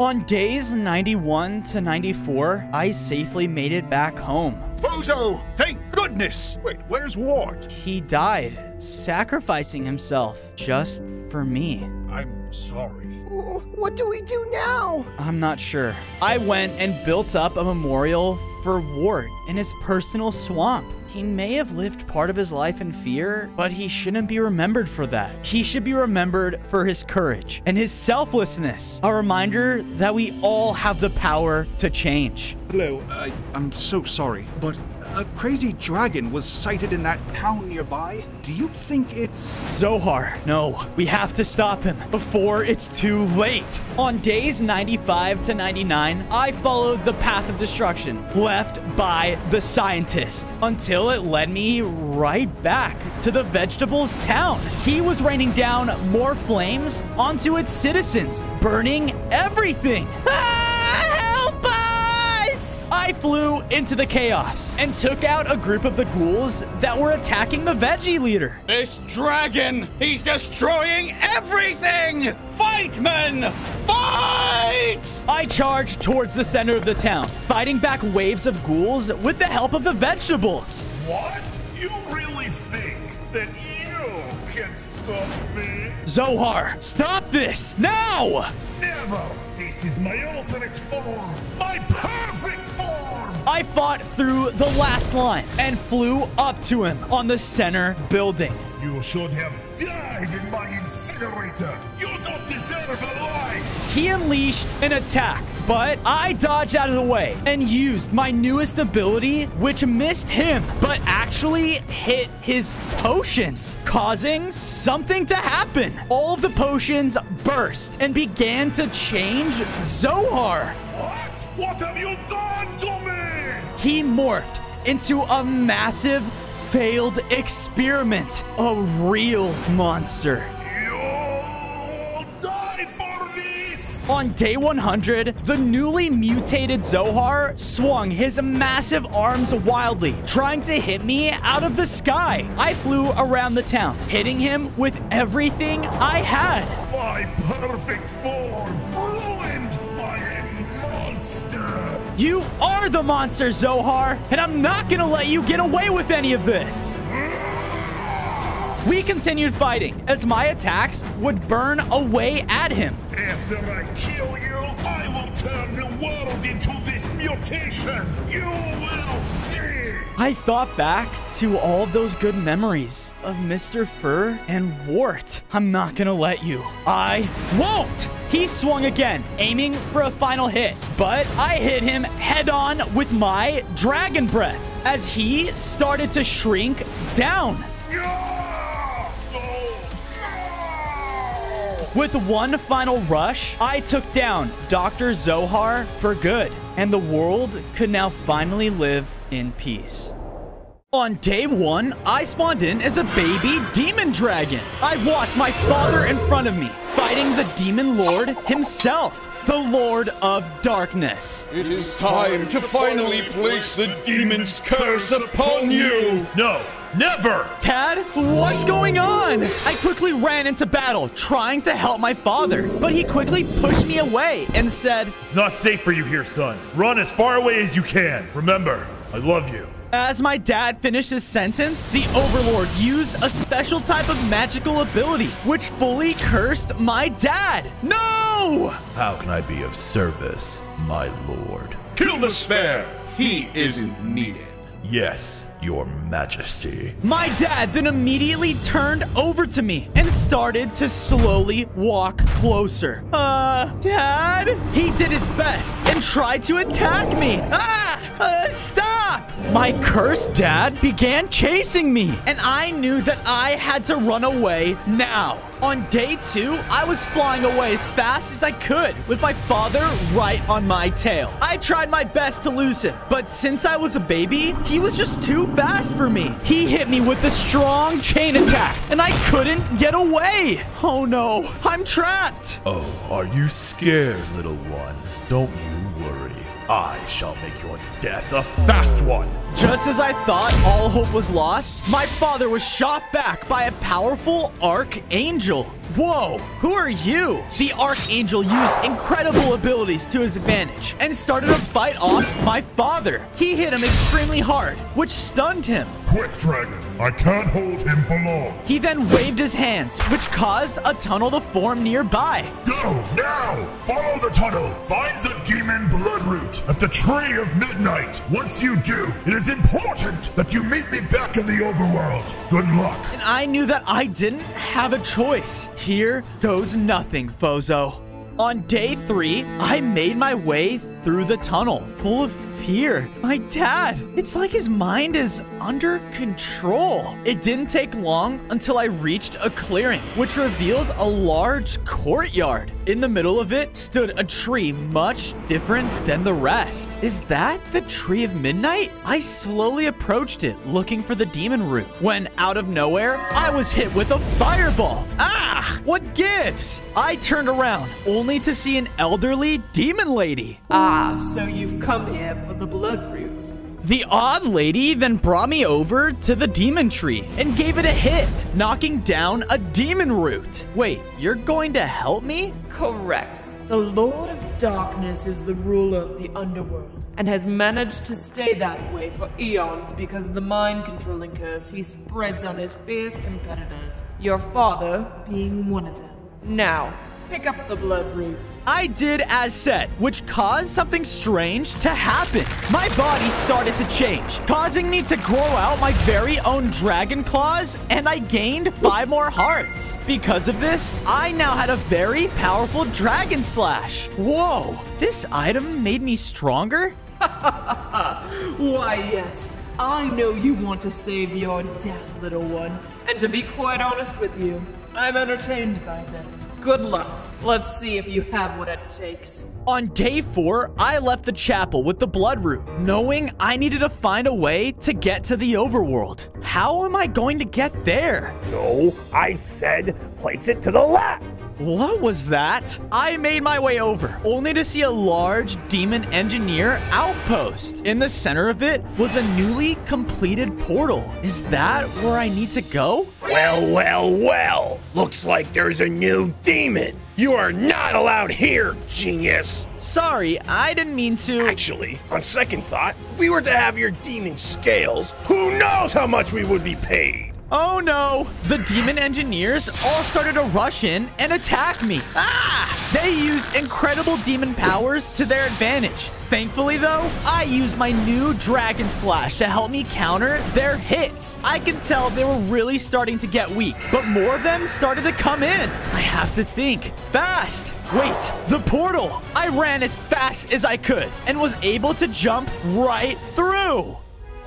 On days 91 to 94, I safely made it back home. Fozo! Thank goodness! Wait, where's Wart? He died, sacrificing himself just for me. I'm sorry. What do we do now? I'm not sure. I went and built up a memorial for Wart in his personal swamp. He may have lived part of his life in fear, but he shouldn't be remembered for that. He should be remembered for his courage and his selflessness. A reminder that we all have the power to change. Hello, I, I'm so sorry, but a crazy dragon was sighted in that town nearby. Do you think it's. Zohar, no, we have to stop him before it's too late. On days 95 to 99, I followed the path of destruction left by the scientist until it led me right back to the vegetables town. He was raining down more flames onto its citizens, burning everything. [LAUGHS] Ah, help us! I flew into the chaos and took out a group of the ghouls that were attacking the veggie leader. This dragon, he's destroying everything! Fight, men! Fight! I charged towards the center of the town, fighting back waves of ghouls with the help of the vegetables. What? You really think that you can stop me? Zohar, stop this now! Never! This is my ultimate form! My perfect! I fought through the last line and flew up to him on the center building. You should have died in my incinerator! You don't deserve a life! He unleashed an attack, but I dodged out of the way and used my newest ability, which missed him, but actually hit his potions, causing something to happen. All of the potions burst and began to change Zohar. What? What have you done to me? He morphed into a massive failed experiment, a real monster. You'll die for this! On day 100, the newly mutated Zohar swung his massive arms wildly, trying to hit me out of the sky. I flew around the town, hitting him with everything I had. My perfect form You are the monster, Zohar, and I'm not gonna let you get away with any of this. We continued fighting as my attacks would burn away at him. After I kill you, I will turn the world into this mutation! You will see! I thought back to all of those good memories of Mr. Fur and Wart. I'm not gonna let you. I won't! He swung again, aiming for a final hit, but I hit him head on with my dragon breath as he started to shrink down. With one final rush, I took down Dr. Zohar for good, and the world could now finally live in peace. On day one, I spawned in as a baby demon dragon. I watched my father in front of me, fighting the demon lord himself, the Lord of Darkness. It is time to finally place the demon's curse upon you! No, never! Tad, what's going on? I quickly ran into battle, trying to help my father, but he quickly pushed me away and said, It's not safe for you here, son. Run as far away as you can. Remember, I love you. As my dad finished his sentence, the Overlord used a special type of magical ability, which fully cursed my dad. No! How can I be of service, my lord? Kill the spare! He isn't needed. Yes, your majesty. My dad then immediately turned over to me and started to slowly walk closer. Uh, dad? He did his best and tried to attack me. Ah! Uh, stop! My cursed dad began chasing me, and I knew that I had to run away now. On day two, I was flying away as fast as I could with my father right on my tail. I tried my best to lose him, but since I was a baby, he was just too fast for me. He hit me with a strong chain attack, and I couldn't get away. Oh no, I'm trapped. Oh, are you scared, little one? Don't you. I shall make your death a fast one. Just as I thought all hope was lost, my father was shot back by a powerful archangel. Whoa, who are you? The Archangel used incredible abilities to his advantage and started to fight off my father. He hit him extremely hard, which stunned him. Quick, Dragon. I can't hold him for long. He then waved his hands, which caused a tunnel to form nearby. Go, now! Follow the tunnel. Find the demon bloodroot at the Tree of Midnight. Once you do, it is important that you meet me back in the overworld. Good luck. And I knew that I didn't have a choice. Here goes nothing, Fozo. On day three, I made my way through the tunnel, full of fear. My dad, it's like his mind is under control. It didn't take long until I reached a clearing, which revealed a large courtyard. In the middle of it stood a tree much different than the rest. Is that the Tree of Midnight? I slowly approached it, looking for the demon root, when out of nowhere, I was hit with a fireball. Ah, what gives? I turned around, only to see an elderly demon lady. Ah, so you've come here for the blood root. The odd lady then brought me over to the demon tree and gave it a hit, knocking down a demon root. Wait, you're going to help me? Correct. The Lord of Darkness is the ruler of the underworld and has managed to stay that way for eons because of the mind controlling curse he spreads on his fierce competitors, your father being one of them. Now, pick up the blood root. I did as said, which caused something strange to happen. My body started to change, causing me to grow out my very own dragon claws, and I gained five more hearts. Because of this, I now had a very powerful dragon slash. Whoa, this item made me stronger? [LAUGHS] Why, yes, I know you want to save your dead little one. And to be quite honest with you, I'm entertained by this. Good luck. Let's see if you have what it takes. On day four, I left the chapel with the blood root, knowing I needed to find a way to get to the overworld. How am I going to get there? No, I said place it to the left. What was that? I made my way over, only to see a large demon engineer outpost. In the center of it was a newly completed portal. Is that where I need to go? Well, well, well. Looks like there's a new demon. You are not allowed here, genius. Sorry, I didn't mean to. Actually, on second thought, if we were to have your demon scales, who knows how much we would be paid? Oh no! The demon engineers all started to rush in and attack me. Ah! They used incredible demon powers to their advantage. Thankfully, though, I used my new Dragon Slash to help me counter their hits. I can tell they were really starting to get weak, but more of them started to come in. I have to think fast. Wait, the portal! I ran as fast as I could and was able to jump right through.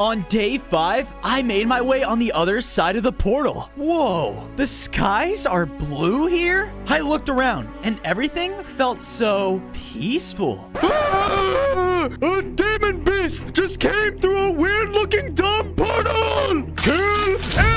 On day five, I made my way on the other side of the portal. Whoa, the skies are blue here? I looked around and everything felt so peaceful. [LAUGHS] A demon beast just came through a weird looking dumb portal! Kill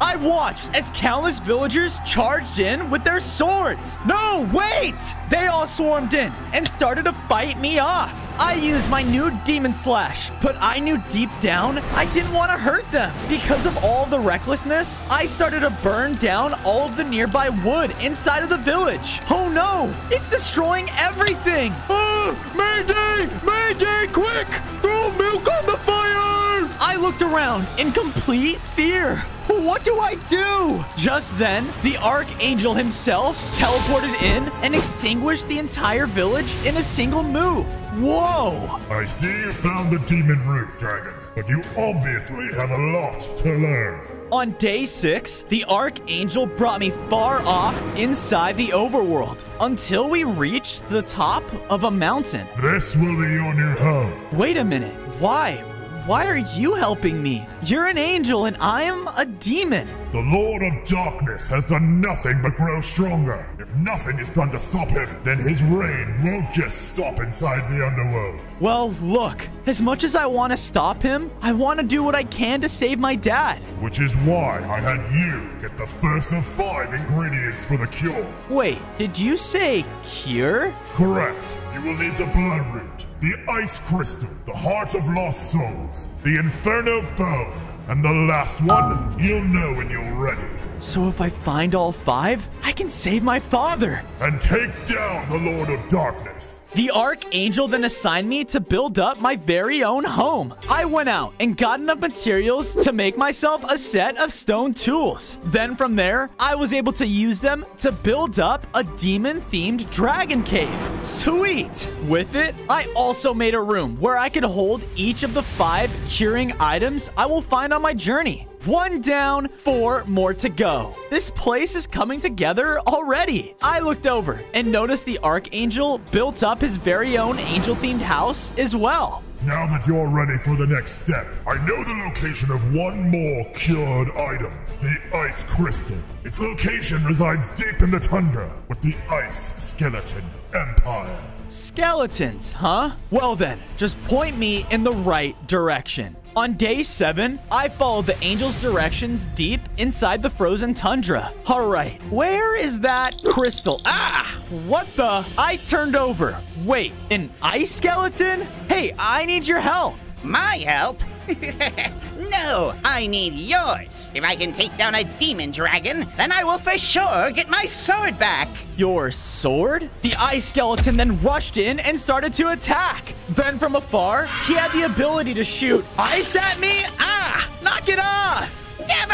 I watched as countless villagers charged in with their swords. No, wait! They all swarmed in and started to fight me off. I used my new Demon Slash, but I knew deep down I didn't want to hurt them. Because of all the recklessness, I started to burn down all of the nearby wood inside of the village. Oh no, it's destroying everything. Ah, Mayday! Mayday, quick! Throw milk on the fire! I looked around in complete fear. What do I do? Just then, the Archangel himself teleported in and extinguished the entire village in a single move. Whoa! I see you found the demon root, Dragon, but you obviously have a lot to learn. On day six, the Archangel brought me far off inside the overworld until we reached the top of a mountain. This will be your new home. Wait a minute. Why? Why are you helping me? You're an angel and I am a demon. The Lord of Darkness has done nothing but grow stronger. If nothing is done to stop him, then his reign won't just stop inside the underworld. Well, look, as much as I want to stop him, I want to do what I can to save my dad. Which is why I had you get the first of five ingredients for the cure. Wait, did you say cure? Correct. You will need the blood root, the ice crystal, the heart of lost souls, the inferno bone, and the last one you'll know when you're ready. So if I find all five, I can save my father. And take down the Lord of Darkness. The Archangel then assigned me to build up my very own home. I went out and got enough materials to make myself a set of stone tools. Then from there, I was able to use them to build up a demon-themed dragon cave. Sweet! With it, I also made a room where I could hold each of the five curing items I will find on my journey. One down, four more to go. This place is coming together already. I looked over and noticed the Archangel built up his very own angel-themed house as well. Now that you're ready for the next step, I know the location of one more cured item, the Ice Crystal. Its location resides deep in the tundra with the Ice Skeleton Empire. Skeletons, huh? Well then, just point me in the right direction. On day seven, I followed the angel's directions deep inside the frozen tundra. All right, where is that crystal? Ah, what the? I turned over. Wait, an ice skeleton? Hey, I need your help. My help? [LAUGHS] no, I need yours. If I can take down a demon dragon, then I will for sure get my sword back. Your sword? The ice skeleton then rushed in and started to attack. Then from afar, he had the ability to shoot ice at me. Ah, knock it off. Never!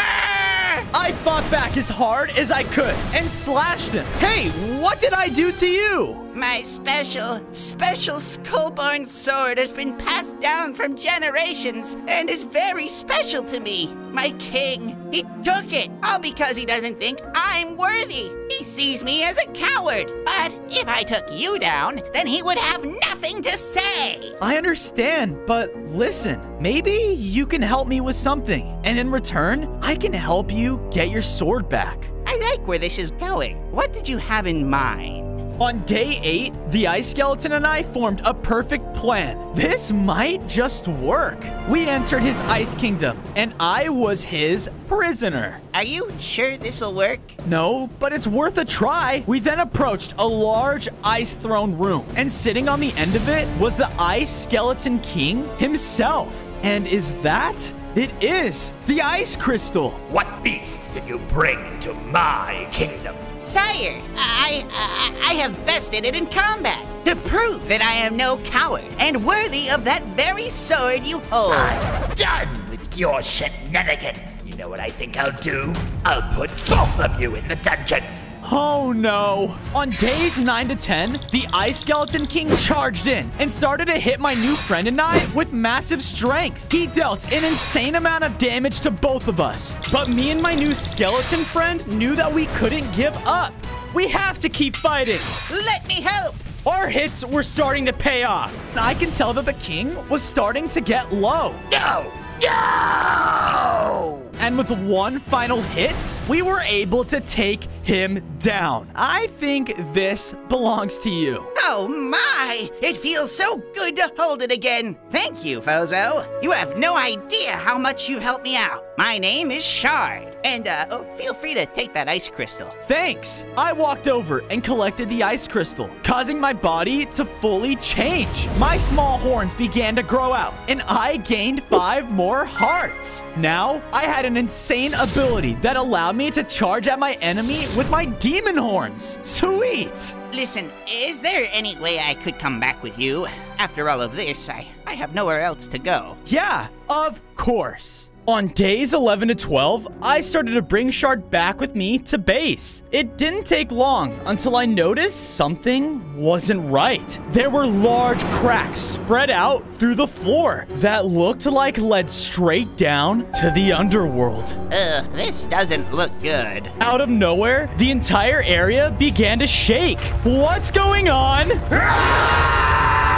I fought back as hard as I could and slashed him. Hey, what did I do to you? My special, special Skullborn sword has been passed down from generations and is very special to me. My king, he took it, all because he doesn't think I'm worthy. He sees me as a coward. But if I took you down, then he would have nothing to say. I understand, but listen, maybe you can help me with something. And in return, I can help you get your sword back. I like where this is going. What did you have in mind? On day 8, the Ice Skeleton and I formed a perfect plan. This might just work. We entered his Ice Kingdom, and I was his prisoner. Are you sure this'll work? No, but it's worth a try. We then approached a large ice throne room, and sitting on the end of it was the Ice Skeleton King himself. And is that? It is the Ice Crystal. What beast did you bring to my kingdom? Sire, I, I, I have bested it in combat to prove that I am no coward and worthy of that very sword you hold. I'm done with your shenanigans. You know what I think I'll do? I'll put both of you in the dungeons. Oh no! On days 9 to 10, the Ice Skeleton King charged in and started to hit my new friend and I with massive strength. He dealt an insane amount of damage to both of us. But me and my new skeleton friend knew that we couldn't give up. We have to keep fighting. Let me help! Our hits were starting to pay off. I can tell that the king was starting to get low. No! No! And with one final hit, we were able to take him down. I think this belongs to you. Oh my! It feels so good to hold it again. Thank you, Fozo. You have no idea how much you helped me out. My name is Shard, and uh, oh, feel free to take that ice crystal. Thanks. I walked over and collected the ice crystal, causing my body to fully change. My small horns began to grow out, and I gained five more hearts. Now, I had an insane ability that allowed me to charge at my enemy with my demon horns. Sweet. Listen, is there any way I could come back with you? After all of this, I, I have nowhere else to go. Yeah, of course. On days 11 to 12, I started to bring Shard back with me to base. It didn't take long until I noticed something wasn't right. There were large cracks spread out through the floor that looked like led straight down to the underworld. Uh, this doesn't look good. Out of nowhere, the entire area began to shake. What's going on? [LAUGHS]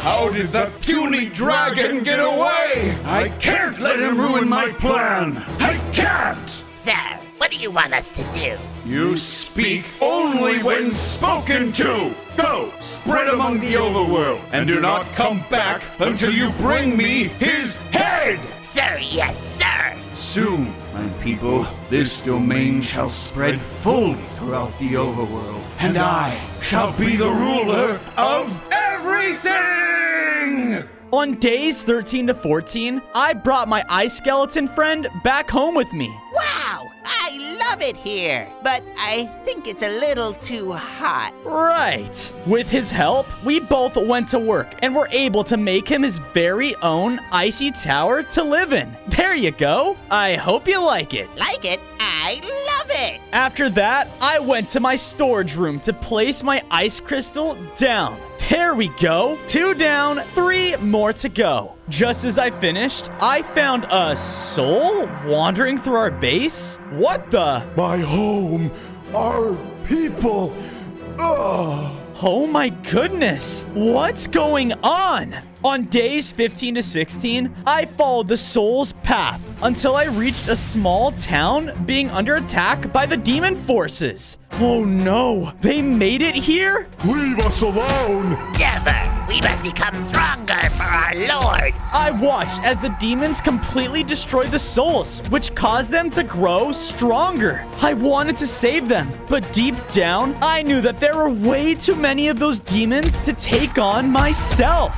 How did that puny dragon get away? I can't let him ruin my plan. I can't! So, what do you want us to do? You speak only when spoken to. Go, spread among the overworld, and do not come back until you bring me his head! Sir, yes, sir! Soon, my people, this domain shall spread fully throughout the overworld, and I shall be the ruler of everything! On days 13 to 14, I brought my ice skeleton friend back home with me. Wow! I love it here, but I think it's a little too hot. Right. With his help, we both went to work and were able to make him his very own icy tower to live in. There you go. I hope you like it. Like it? I love it! After that, I went to my storage room to place my ice crystal down. There we go. Two down, three more to go. Just as I finished, I found a soul wandering through our base. What the? My home, our people. Ugh. Oh my goodness! What's going on? On days 15 to 16, I followed the soul's path until I reached a small town being under attack by the demon forces. Oh no, they made it here? Leave us alone! Never! We must become stronger for our lord! I watched as the demons completely destroyed the souls, which caused them to grow stronger. I wanted to save them, but deep down, I knew that there were way too many of those demons to take on myself.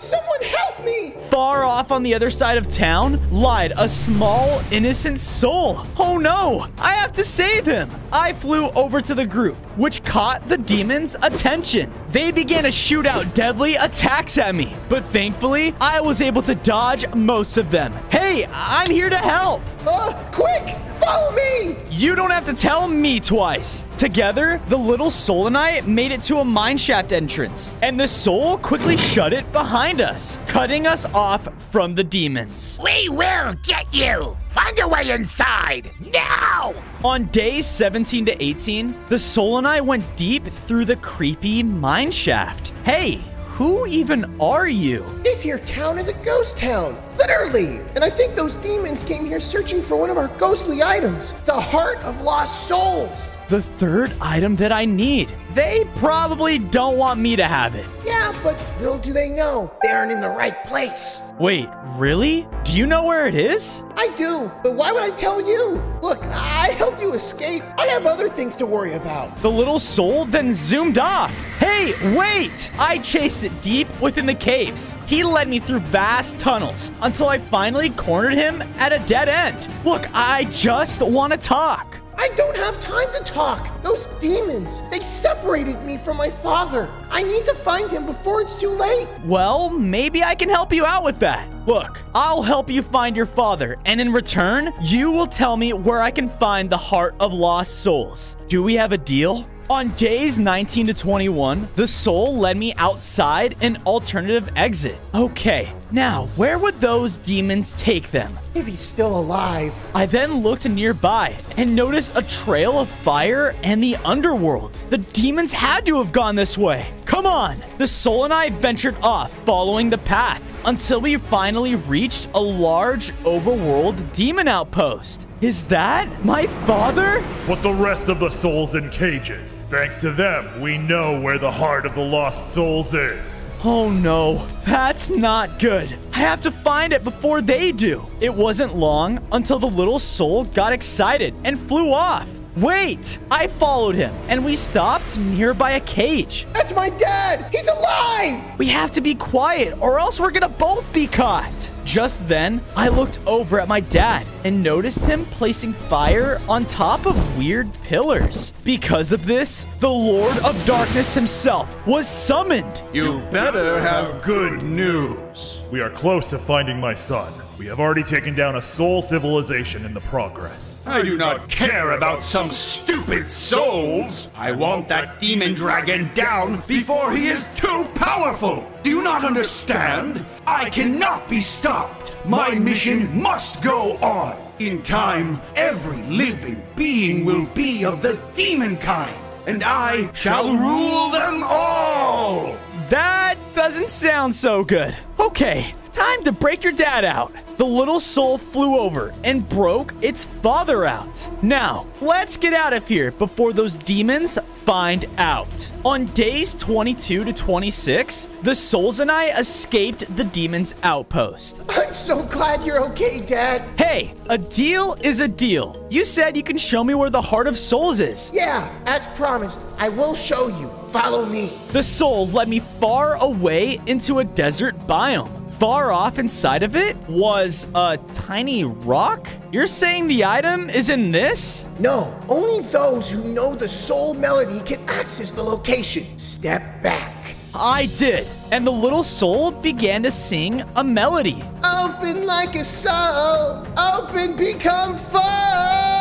Someone help me! Far off on the other side of town lied a small, innocent soul. Oh no, I have to save him. I flew over to the group, which caught the demon's attention. They began to shoot out deadly attacks at me, but thankfully, I was able to dodge most of them. Hey, I'm here to help. Uh, quick! Follow me! You don't have to tell me twice. Together, the little soul and I made it to a mineshaft entrance, and the soul quickly shut it behind us, cutting us off from the demons. We will get you! Find a way inside! Now! On days 17 to 18, the soul and I went deep through the creepy mineshaft. Hey, who even are you? This here town is a ghost town. Literally. And I think those demons came here searching for one of our ghostly items the Heart of Lost Souls. The third item that I need. They probably don't want me to have it. Yeah, but little do they know, they aren't in the right place. Wait, really? Do you know where it is? I do, but why would I tell you? Look, I helped you escape. I have other things to worry about. The little soul then zoomed off. Hey, wait! I chased it deep within the caves. He led me through vast tunnels until I finally cornered him at a dead end. Look, I just want to talk. I don't have time to talk. Those demons, they separated me from my father. I need to find him before it's too late. Well, maybe I can help you out with that. Look, I'll help you find your father, and in return, you will tell me where I can find the Heart of Lost Souls. Do we have a deal? On days 19 to 21, the soul led me outside an alternative exit. Okay, now where would those demons take them? If he's still alive. I then looked nearby and noticed a trail of fire and the underworld. The demons had to have gone this way. Come on! The soul and I ventured off following the path until we finally reached a large overworld demon outpost. Is that my father? Put the rest of the souls in cages. Thanks to them, we know where the heart of the lost souls is. Oh no, that's not good. I have to find it before they do. It wasn't long until the little soul got excited and flew off. Wait! I followed him, and we stopped nearby a cage. That's my dad! He's alive! We have to be quiet, or else we're gonna both be caught. Just then, I looked over at my dad and noticed him placing fire on top of weird pillars. Because of this, the Lord of Darkness himself was summoned. You better have good news. We are close to finding my son. We have already taken down a soul civilization in the progress. I do not care about some stupid souls. I want that demon dragon down before he is too powerful. Do you not understand? I cannot be stopped. My mission must go on. In time, every living being will be of the demon kind, and I shall rule them all. That doesn't sound so good. Okay, time to break your dad out. The little soul flew over and broke its father out. Now, let's get out of here before those demons find out. On days 22 to 26, the souls and I escaped the demon's outpost. [LAUGHS] I'm so glad you're okay, Dad. Hey, a deal is a deal. You said you can show me where the Heart of Souls is. Yeah, as promised, I will show you. Follow me. The soul led me far away into a desert biome. Far off inside of it was a tiny rock? You're saying the item is in this? No, only those who know the soul melody can access the location. Step back. I did, and the little soul began to sing a melody. Open like a soul, open, become full.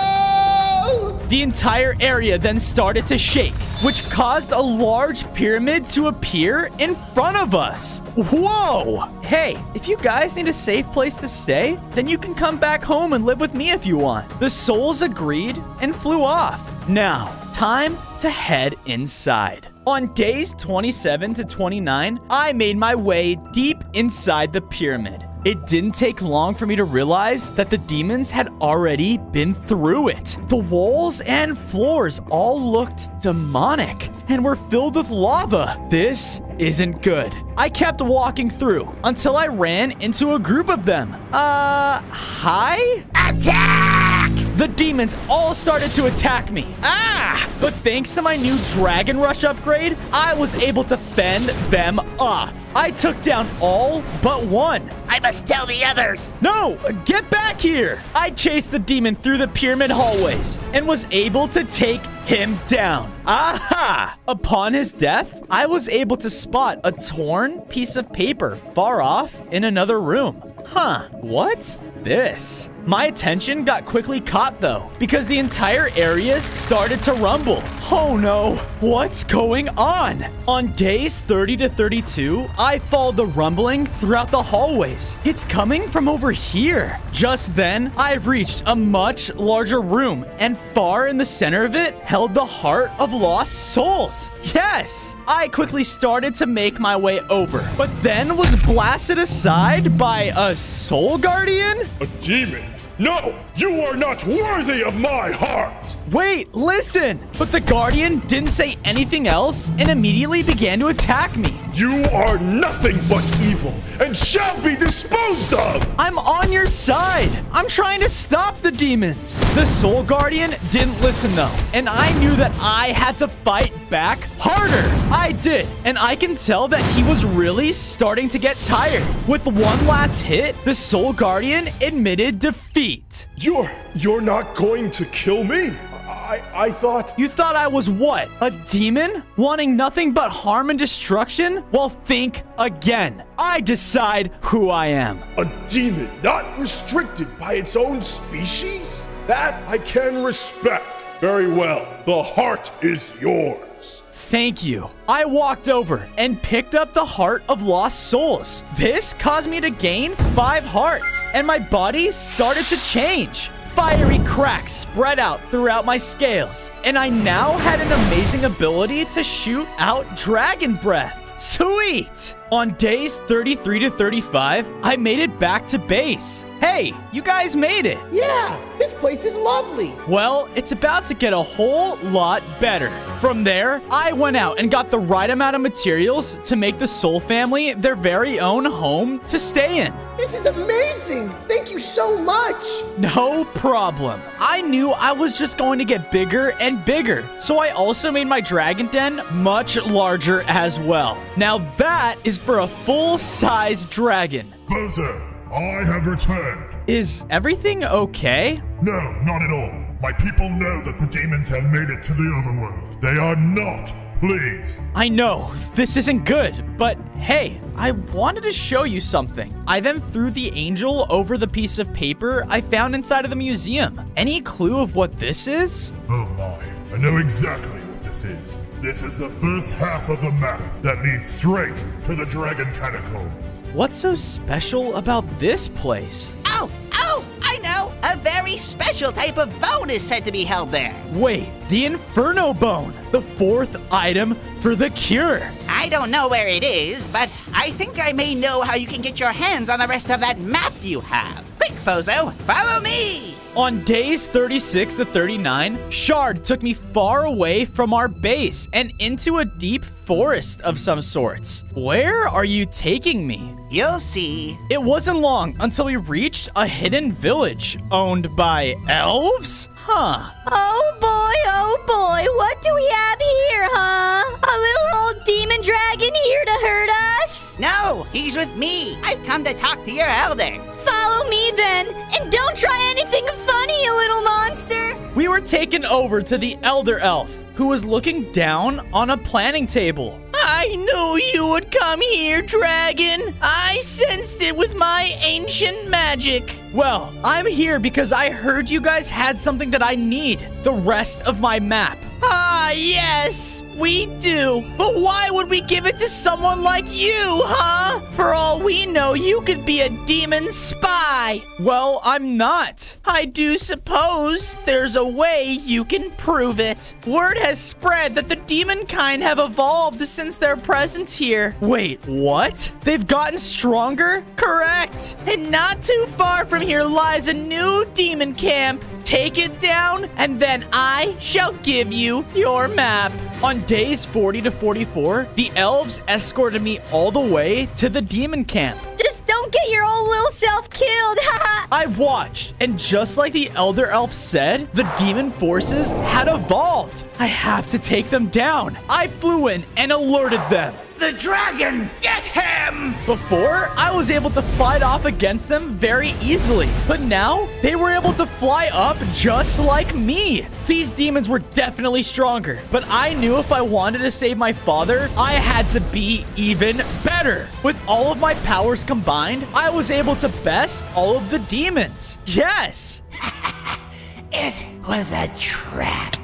The entire area then started to shake, which caused a large pyramid to appear in front of us. Whoa! Hey, if you guys need a safe place to stay, then you can come back home and live with me if you want. The souls agreed and flew off. Now, time to head inside. On days 27 to 29, I made my way deep inside the pyramid. It didn't take long for me to realize that the demons had already been through it. The walls and floors all looked demonic and were filled with lava. This isn't good. I kept walking through until I ran into a group of them. Uh, hi? Attack! The demons all started to attack me. Ah! But thanks to my new Dragon Rush upgrade, I was able to fend them off. I took down all but one. I must tell the others. No, get back here. I chased the demon through the pyramid hallways and was able to take him down. Aha! Upon his death, I was able to spot a torn piece of paper far off in another room. Huh, what's this? My attention got quickly caught though, because the entire area started to rumble. Oh no, what's going on? On days 30 to 32, I followed the rumbling throughout the hallways. It's coming from over here. Just then, I've reached a much larger room, and far in the center of it held the heart of lost souls. Yes! I quickly started to make my way over, but then was blasted aside by a soul guardian? A demon? No! You are not worthy of my heart! Wait, listen! But the Guardian didn't say anything else and immediately began to attack me. You are nothing but evil and shall be disposed of! I'm on your side. I'm trying to stop the demons. The Soul Guardian didn't listen though, and I knew that I had to fight back harder. I did, and I can tell that he was really starting to get tired. With one last hit, the Soul Guardian admitted defeat. You're... you're not going to kill me? I... I thought... You thought I was what? A demon? Wanting nothing but harm and destruction? Well, think again. I decide who I am. A demon not restricted by its own species? That I can respect. Very well. The heart is yours. Thank you. I walked over and picked up the Heart of Lost Souls. This caused me to gain five hearts, and my body started to change. Fiery cracks spread out throughout my scales, and I now had an amazing ability to shoot out dragon breath. Sweet! On days 33 to 35, I made it back to base. Hey, you guys made it. Yeah, this place is lovely. Well, it's about to get a whole lot better. From there, I went out and got the right amount of materials to make the Soul family their very own home to stay in. This is amazing. Thank you so much. No problem. I knew I was just going to get bigger and bigger, so I also made my dragon den much larger as well. Now that is for a full-size dragon. Fozo, I have returned. Is everything okay? No, not at all. My people know that the demons have made it to the overworld. They are not pleased. I know, this isn't good, but hey, I wanted to show you something. I then threw the angel over the piece of paper I found inside of the museum. Any clue of what this is? Oh my, I know exactly what this is. This is the first half of the map that leads straight to the Dragon Catacomb. What's so special about this place? Oh, oh, I know! A very special type of bone is said to be held there. Wait, the Inferno Bone, the fourth item for the cure. I don't know where it is, but I think I may know how you can get your hands on the rest of that map you have. Quick, Fozo, follow me! On days 36 to 39, Shard took me far away from our base and into a deep forest of some sorts. Where are you taking me? You'll see. It wasn't long until we reached a hidden village owned by elves? Huh. Oh boy, oh boy, what do we have here, huh? A little old demon dragon here to hurt us? No, he's with me. I've come to talk to your elder. Follow me then, and don't try anything funny, you little monster. We were taken over to the Elder Elf, who was looking down on a planning table. I knew you would come here, dragon. I sensed it with my ancient magic. Well, I'm here because I heard you guys had something that I need the rest of my map. Ah, yes, we do. But why would we give it to someone like you, huh? For all we know, you could be a demon spy. Well, I'm not. I do suppose there's a way you can prove it. Word has spread that the demon kind have evolved since their presence here. Wait, what? They've gotten stronger? Correct. And not too far from here lies a new demon camp. Take it down, and then I shall give you your map. On days 40 to 44, the elves escorted me all the way to the demon camp. Just don't get your old little self killed. [LAUGHS] I watched, and just like the Elder Elf said, the demon forces had evolved. I have to take them down. I flew in and alerted them. The dragon! Get him! Before, I was able to fight off against them very easily, but now they were able to fly up just like me. These demons were definitely stronger, but I knew if I wanted to save my father, I had to be even better. With all of my powers combined, I was able to best all of the demons. Yes! [LAUGHS] It was a trap.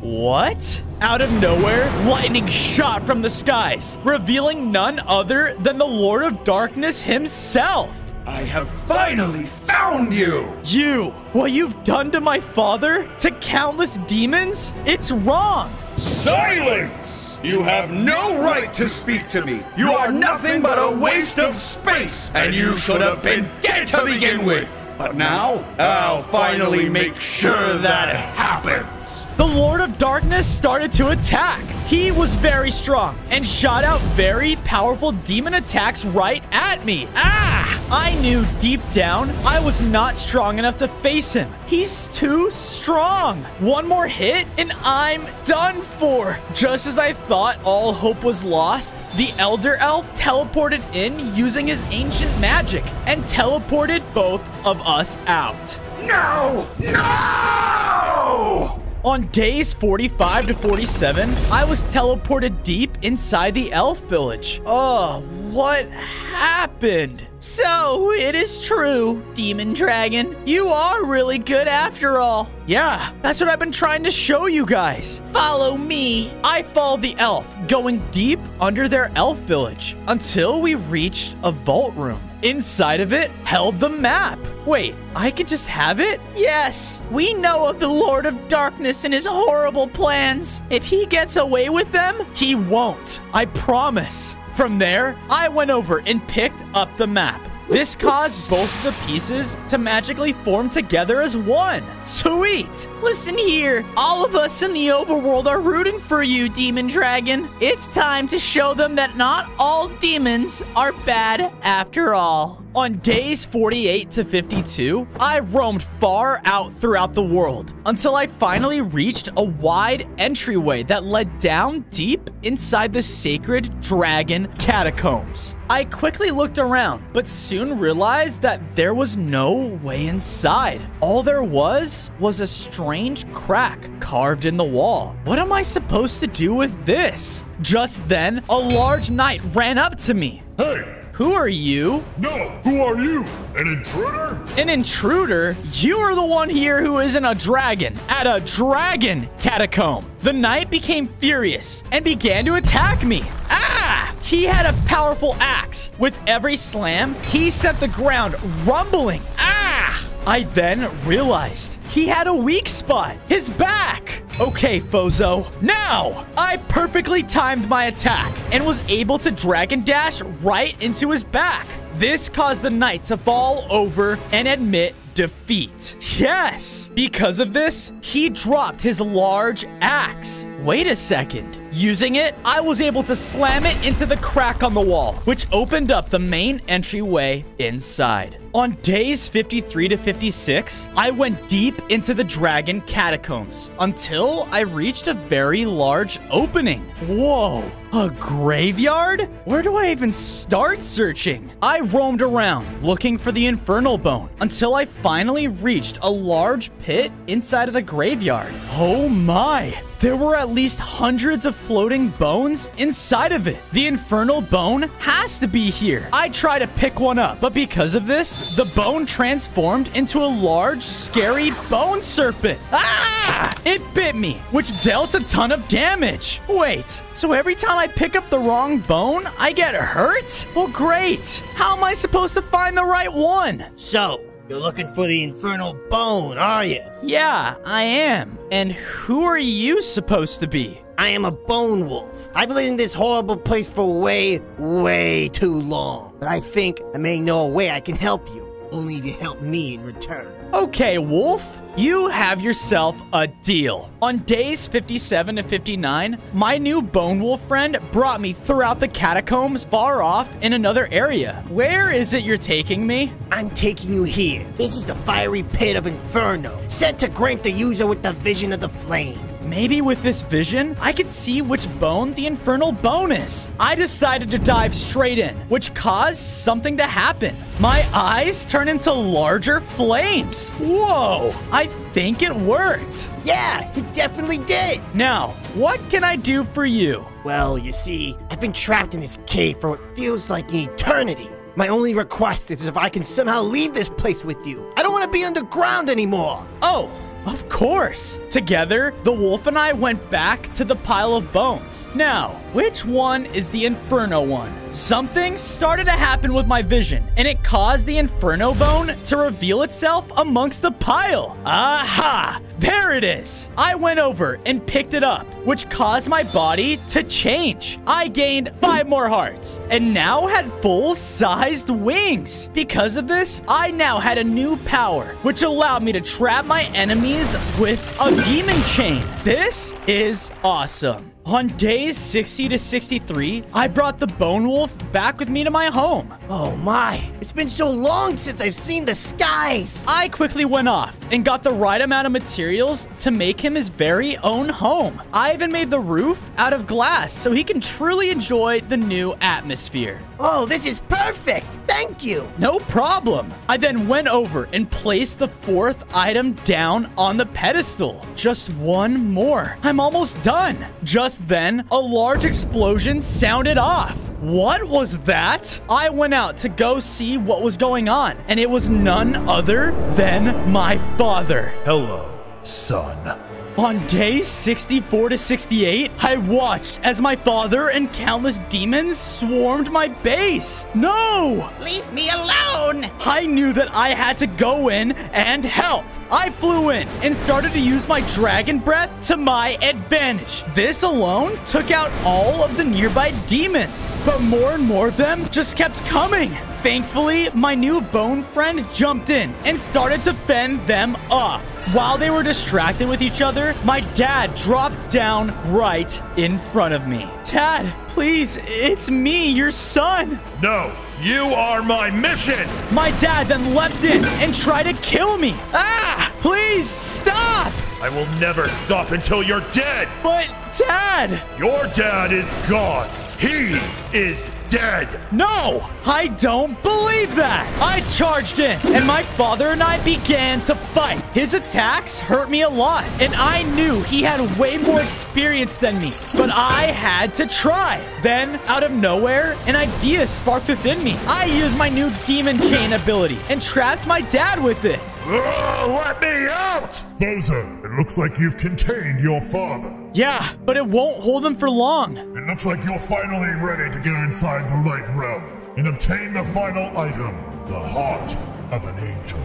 What? Out of nowhere, lightning shot from the skies, revealing none other than the Lord of Darkness himself. I have finally found you! You! What you've done to my father? To countless demons? It's wrong! Silence! You have no right to speak to me! You are nothing but a waste of space! And you should have been dead to begin with! But now, I'll finally make sure that happens! The Lord of Darkness started to attack. He was very strong and shot out very powerful demon attacks right at me. Ah! I knew deep down I was not strong enough to face him. He's too strong. One more hit and I'm done for. Just as I thought all hope was lost, the Elder Elf teleported in using his ancient magic and teleported both of us out. No! No! On days 45 to 47, I was teleported deep inside the elf village. Oh, what happened? So, it is true, Demon Dragon. You are really good after all. Yeah, that's what I've been trying to show you guys. Follow me. I followed the elf, going deep under their elf village until we reached a vault room. Inside of it held the map. Wait, I could just have it? Yes, we know of the Lord of Darkness and his horrible plans. If he gets away with them, he won't. I promise. From there, I went over and picked up the map. This caused both of the pieces to magically form together as one. Sweet! Listen here, all of us in the overworld are rooting for you, Demon Dragon. It's time to show them that not all demons are bad after all. On days 48 to 52, I roamed far out throughout the world until I finally reached a wide entryway that led down deep inside the sacred dragon catacombs. I quickly looked around, but soon realized that there was no way inside. All there was was a strange crack carved in the wall. What am I supposed to do with this? Just then, a large knight ran up to me. Hey, who are you? No, who are you? An intruder? An intruder? You are the one here who isn't a dragon at a dragon catacomb. The knight became furious and began to attack me. Ah! He had a powerful axe. With every slam, he sent the ground rumbling. Ah! I then realized he had a weak spot, his back. Okay, Fozo, now! I perfectly timed my attack and was able to dragon dash right into his back. This caused the knight to fall over and admit defeat. Yes! Because of this, he dropped his large axe. Wait a second. Using it, I was able to slam it into the crack on the wall, which opened up the main entryway inside. On days 53 to 56, I went deep into the dragon catacombs until I reached a very large opening. Whoa, a graveyard? Where do I even start searching? I roamed around looking for the infernal bone until I finally reached a large pit inside of the graveyard. Oh my! There were at least hundreds of floating bones inside of it. The infernal bone has to be here. I try to pick one up, but because of this, the bone transformed into a large, scary bone serpent. Ah! It bit me, which dealt a ton of damage. Wait, so every time I pick up the wrong bone, I get hurt? Well, great. How am I supposed to find the right one? So, you're looking for the infernal bone, are you? Yeah, I am. And who are you supposed to be? I am a bone wolf. I've lived in this horrible place for way, way too long. But I think I may know a way I can help you. Only if you help me in return. Okay, Wolf. You have yourself a deal. On days 57 to 59, my new Bone Wolf friend brought me throughout the catacombs far off in another area. Where is it you're taking me? I'm taking you here. This is the fiery pit of Inferno, set to grant the user with the vision of the flame. Maybe with this vision, I could see which bone the infernal bone is. I decided to dive straight in, which caused something to happen. My eyes turn into larger flames. Whoa, I think it worked. Yeah, it definitely did. Now, what can I do for you? Well, you see, I've been trapped in this cave for what feels like an eternity. My only request is if I can somehow leave this place with you. I don't want to be underground anymore. Oh, of course. Together, the wolf and I went back to the pile of bones. Now, which one is the Inferno one? Something started to happen with my vision, and it caused the Inferno bone to reveal itself amongst the pile. Aha! There it is. I went over and picked it up, which caused my body to change. I gained five more hearts and now had full-sized wings. Because of this, I now had a new power, which allowed me to trap my enemies with a demon chain. This is awesome. On days 60 to 63, I brought the Bone Wolf back with me to my home. Oh my, it's been so long since I've seen the skies. I quickly went off and got the right amount of materials to make him his very own home. I even made the roof out of glass so he can truly enjoy the new atmosphere. Oh, this is perfect. Thank you. No problem. I then went over and placed the fourth item down on the pedestal. Just one more. I'm almost done. Just then, a large explosion sounded off. What was that? I went out to go see what was going on, and it was none other than my father. Hello, son. On days 64 to 68, I watched as my father and countless demons swarmed my base. No! Leave me alone! I knew that I had to go in and help. I flew in and started to use my dragon breath to my advantage. This alone took out all of the nearby demons, but more and more of them just kept coming. Thankfully, my new bone friend jumped in and started to fend them off. While they were distracted with each other, my dad dropped down right in front of me. Dad, please, it's me, your son. No, you are my mission! My dad then leapt in and tried to kill me. Ah! Please stop! I will never stop until you're dead! But, Dad! Your dad is gone! He is dead! No! I don't believe that! I charged in, and my father and I began to fight. His attacks hurt me a lot, and I knew he had way more experience than me, but I had to try. Then, out of nowhere, an idea sparked within me. I used my new Demon Chain ability and trapped my dad with it. Oh, let me out! Fozo, it looks like you've contained your father. Yeah, but it won't hold him for long. It looks like you're finally ready to get inside the light realm and obtain the final item, the heart of an angel.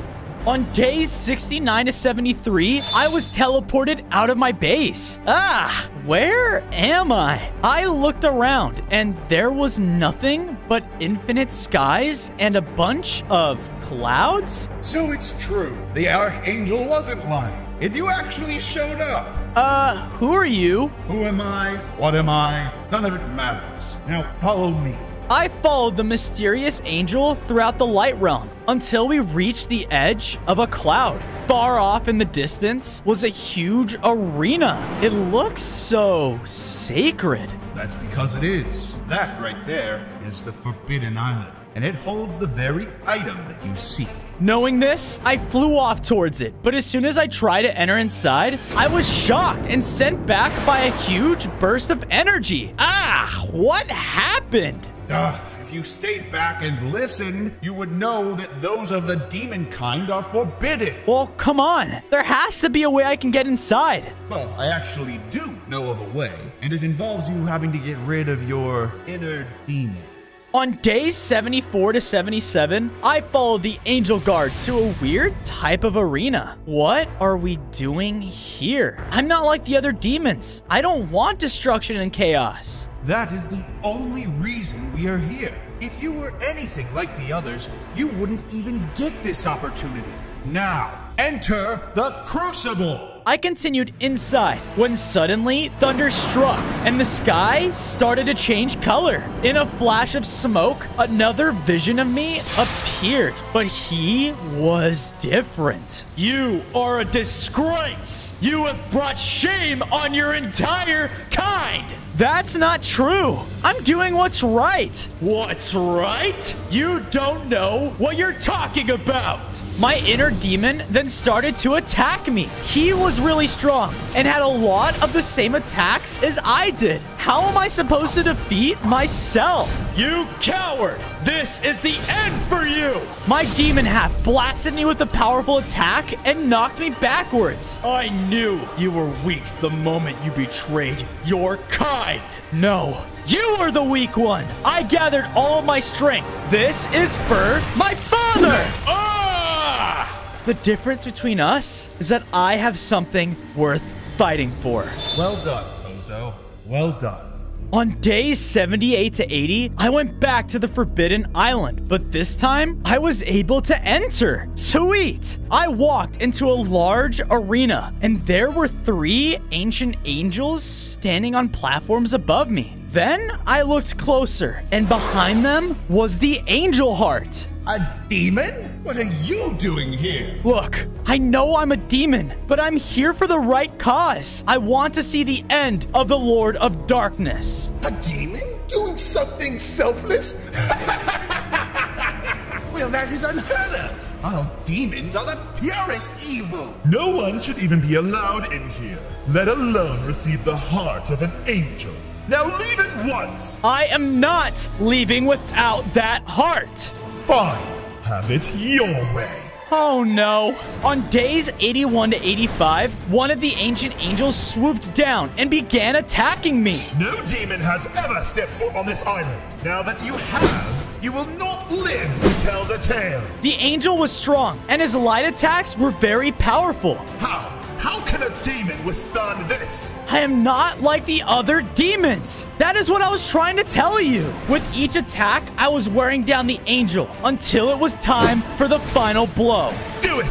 On days 69 to 73, I was teleported out of my base. Ah, where am I? I looked around and there was nothing but infinite skies and a bunch of clouds. So it's true. The Archangel wasn't lying. and you actually showed up. Uh, who are you? Who am I? What am I? None of it matters. Now follow me. I followed the mysterious angel throughout the light realm until we reached the edge of a cloud. Far off in the distance was a huge arena. It looks so sacred. That's because it is. That right there is the Forbidden Island, and it holds the very item that you seek. Knowing this, I flew off towards it, but as soon as I tried to enter inside, I was shocked and sent back by a huge burst of energy. Ah, what happened? Ah, if you stayed back and listened, you would know that those of the demon kind are forbidden. Well, come on. There has to be a way I can get inside. Well, I actually do know of a way, and it involves you having to get rid of your inner demon. On days 74 to 77, I followed the Angel Guard to a weird type of arena. What are we doing here? I'm not like the other demons. I don't want destruction and chaos. That is the only reason we are here. If you were anything like the others, you wouldn't even get this opportunity. Now, enter the Crucible! I continued inside when suddenly thunder struck and the sky started to change color. In a flash of smoke, another vision of me appeared, but he was different. You are a disgrace. You have brought shame on your entire kind. That's not true. I'm doing what's right. What's right? You don't know what you're talking about. My inner demon then started to attack me. He was really strong and had a lot of the same attacks as I did. How am I supposed to defeat myself? You coward! This is the end for you! My demon half blasted me with a powerful attack and knocked me backwards. I knew you were weak the moment you betrayed your kind. No, you are the weak one. I gathered all of my strength. This is for my father. Oh! Ah! [LAUGHS] The difference between us is that I have something worth fighting for. Well done, Fozo. Well done. On days 78 to 80, I went back to the Forbidden Island, but this time I was able to enter. Sweet! I walked into a large arena, and there were three ancient angels standing on platforms above me. Then I looked closer, and behind them was the angel heart. A demon? What are you doing here? Look, I know I'm a demon, but I'm here for the right cause. I want to see the end of the Lord of Darkness. A demon? Doing something selfless? [LAUGHS] well, that is unheard of. All demons are the purest evil. No one should even be allowed in here, let alone receive the heart of an angel. Now leave at once! I am not leaving without that heart. Fine. Have it your way. Oh no. On days 81 to 85, one of the ancient angels swooped down and began attacking me. No demon has ever stepped foot on this island. Now that you have, you will not live to tell the tale. The angel was strong, and his light attacks were very powerful. How? How can a demon withstand this? I am not like the other demons. That is what I was trying to tell you. With each attack, I was wearing down the angel until it was time for the final blow. Do it!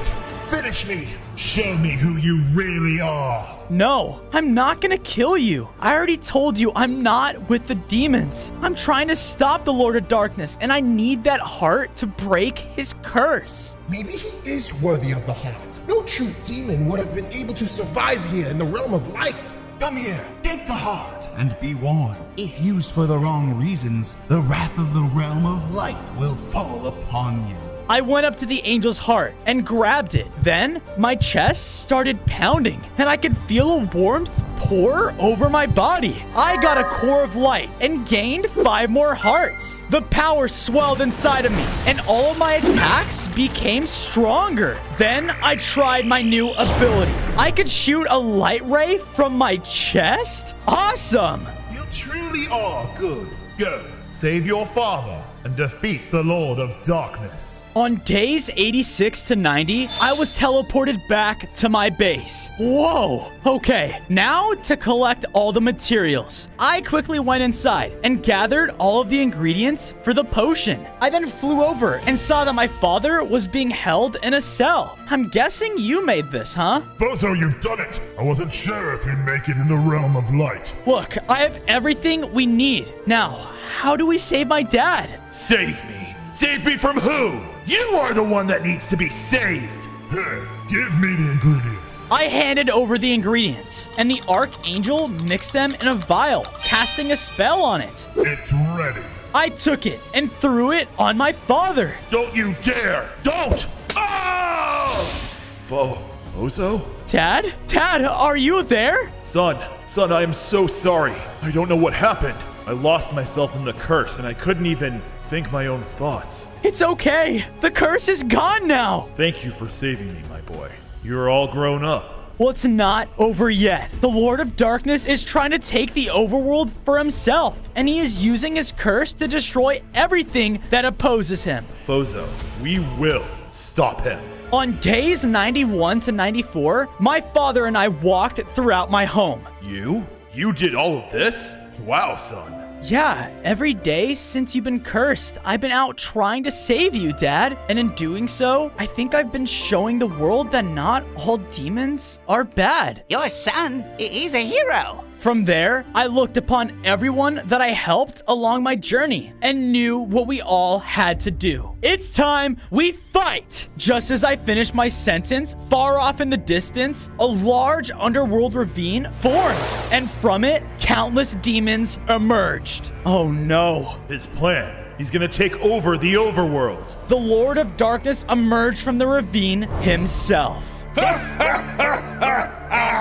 Finish me! Show me who you really are! No, I'm not gonna kill you. I already told you I'm not with the demons. I'm trying to stop the Lord of Darkness, and I need that heart to break his curse. Maybe he is worthy of the heart. No true demon would have been able to survive here in the realm of light. Come here, take the heart, and be warned. If used for the wrong reasons, the wrath of the realm of light will fall upon you. I went up to the angel's heart and grabbed it. Then my chest started pounding and I could feel a warmth pour over my body. I got a core of light and gained five more hearts. The power swelled inside of me and all of my attacks became stronger. Then I tried my new ability. I could shoot a light ray from my chest? Awesome! You truly are good. Go, save your father and defeat the Lord of Darkness. On days 86 to 90, I was teleported back to my base. Whoa. Okay, now to collect all the materials. I quickly went inside and gathered all of the ingredients for the potion. I then flew over and saw that my father was being held in a cell. I'm guessing you made this, huh? Fozo, you've done it! I wasn't sure if you'd make it in the realm of light. Look, I have everything we need. Now, how do we save my dad? Save me. Save me from who? You are the one that needs to be saved. Here, give me the ingredients. I handed over the ingredients, and the Archangel mixed them in a vial, casting a spell on it. It's ready. I took it and threw it on my father. Don't you dare! Don't! Oh! Fo, Fozo? Dad? Dad, are you there? Son, son, I am so sorry. I don't know what happened. I lost myself in the curse, and I couldn't even think my own thoughts. It's okay. The curse is gone now. Thank you for saving me, my boy. You're all grown up. Well, it's not over yet. The Lord of Darkness is trying to take the overworld for himself, and he is using his curse to destroy everything that opposes him. Fozo, we will stop him. On days 91 to 94, my father and I walked throughout my home. You? You did all of this? Wow, son. Yeah, every day since you've been cursed, I've been out trying to save you, Dad. And in doing so, I think I've been showing the world that not all demons are bad. Your son, he's a hero. From there, I looked upon everyone that I helped along my journey and knew what we all had to do. It's time we fight! Just as I finished my sentence, far off in the distance, a large underworld ravine formed, and from it, countless demons emerged. Oh no. His plan. He's gonna take over the overworld. The Lord of Darkness emerged from the ravine himself. [LAUGHS]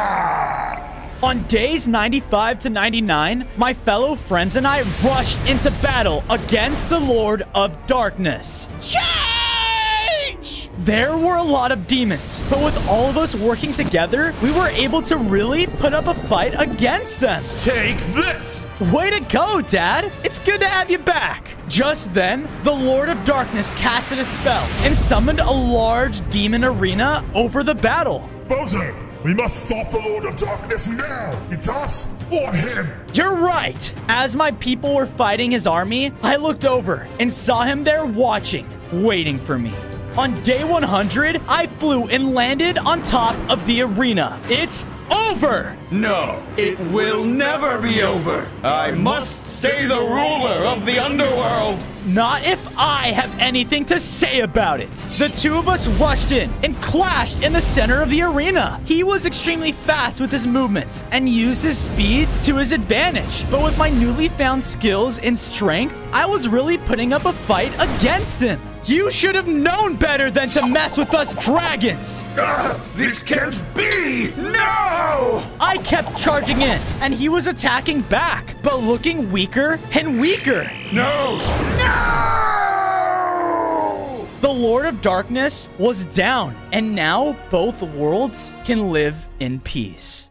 On days 95 to 99, my fellow friends and I rush into battle against the Lord of Darkness. Change! There were a lot of demons, but with all of us working together, we were able to really put up a fight against them. Take this! Way to go, Dad! It's good to have you back. Just then, the Lord of Darkness casted a spell and summoned a large demon arena over the battle. Fozo, we must stop the Lord of Darkness now! It's us or him! You're right! As my people were fighting his army, I looked over and saw him there watching, waiting for me. On day 100, I flew and landed on top of the arena. It's over! No, it will never be over. I must stay the ruler of the underworld. Not if I have anything to say about it. The two of us rushed in and clashed in the center of the arena. He was extremely fast with his movements and used his speed to his advantage. But with my newly found skills and strength, I was really putting up a fight against him. You should have known better than to mess with us dragons. Ah, this can't be! No! I kept charging in, and he was attacking back, but looking weaker and weaker. No! No! The Lord of Darkness was down, and now both worlds can live in peace.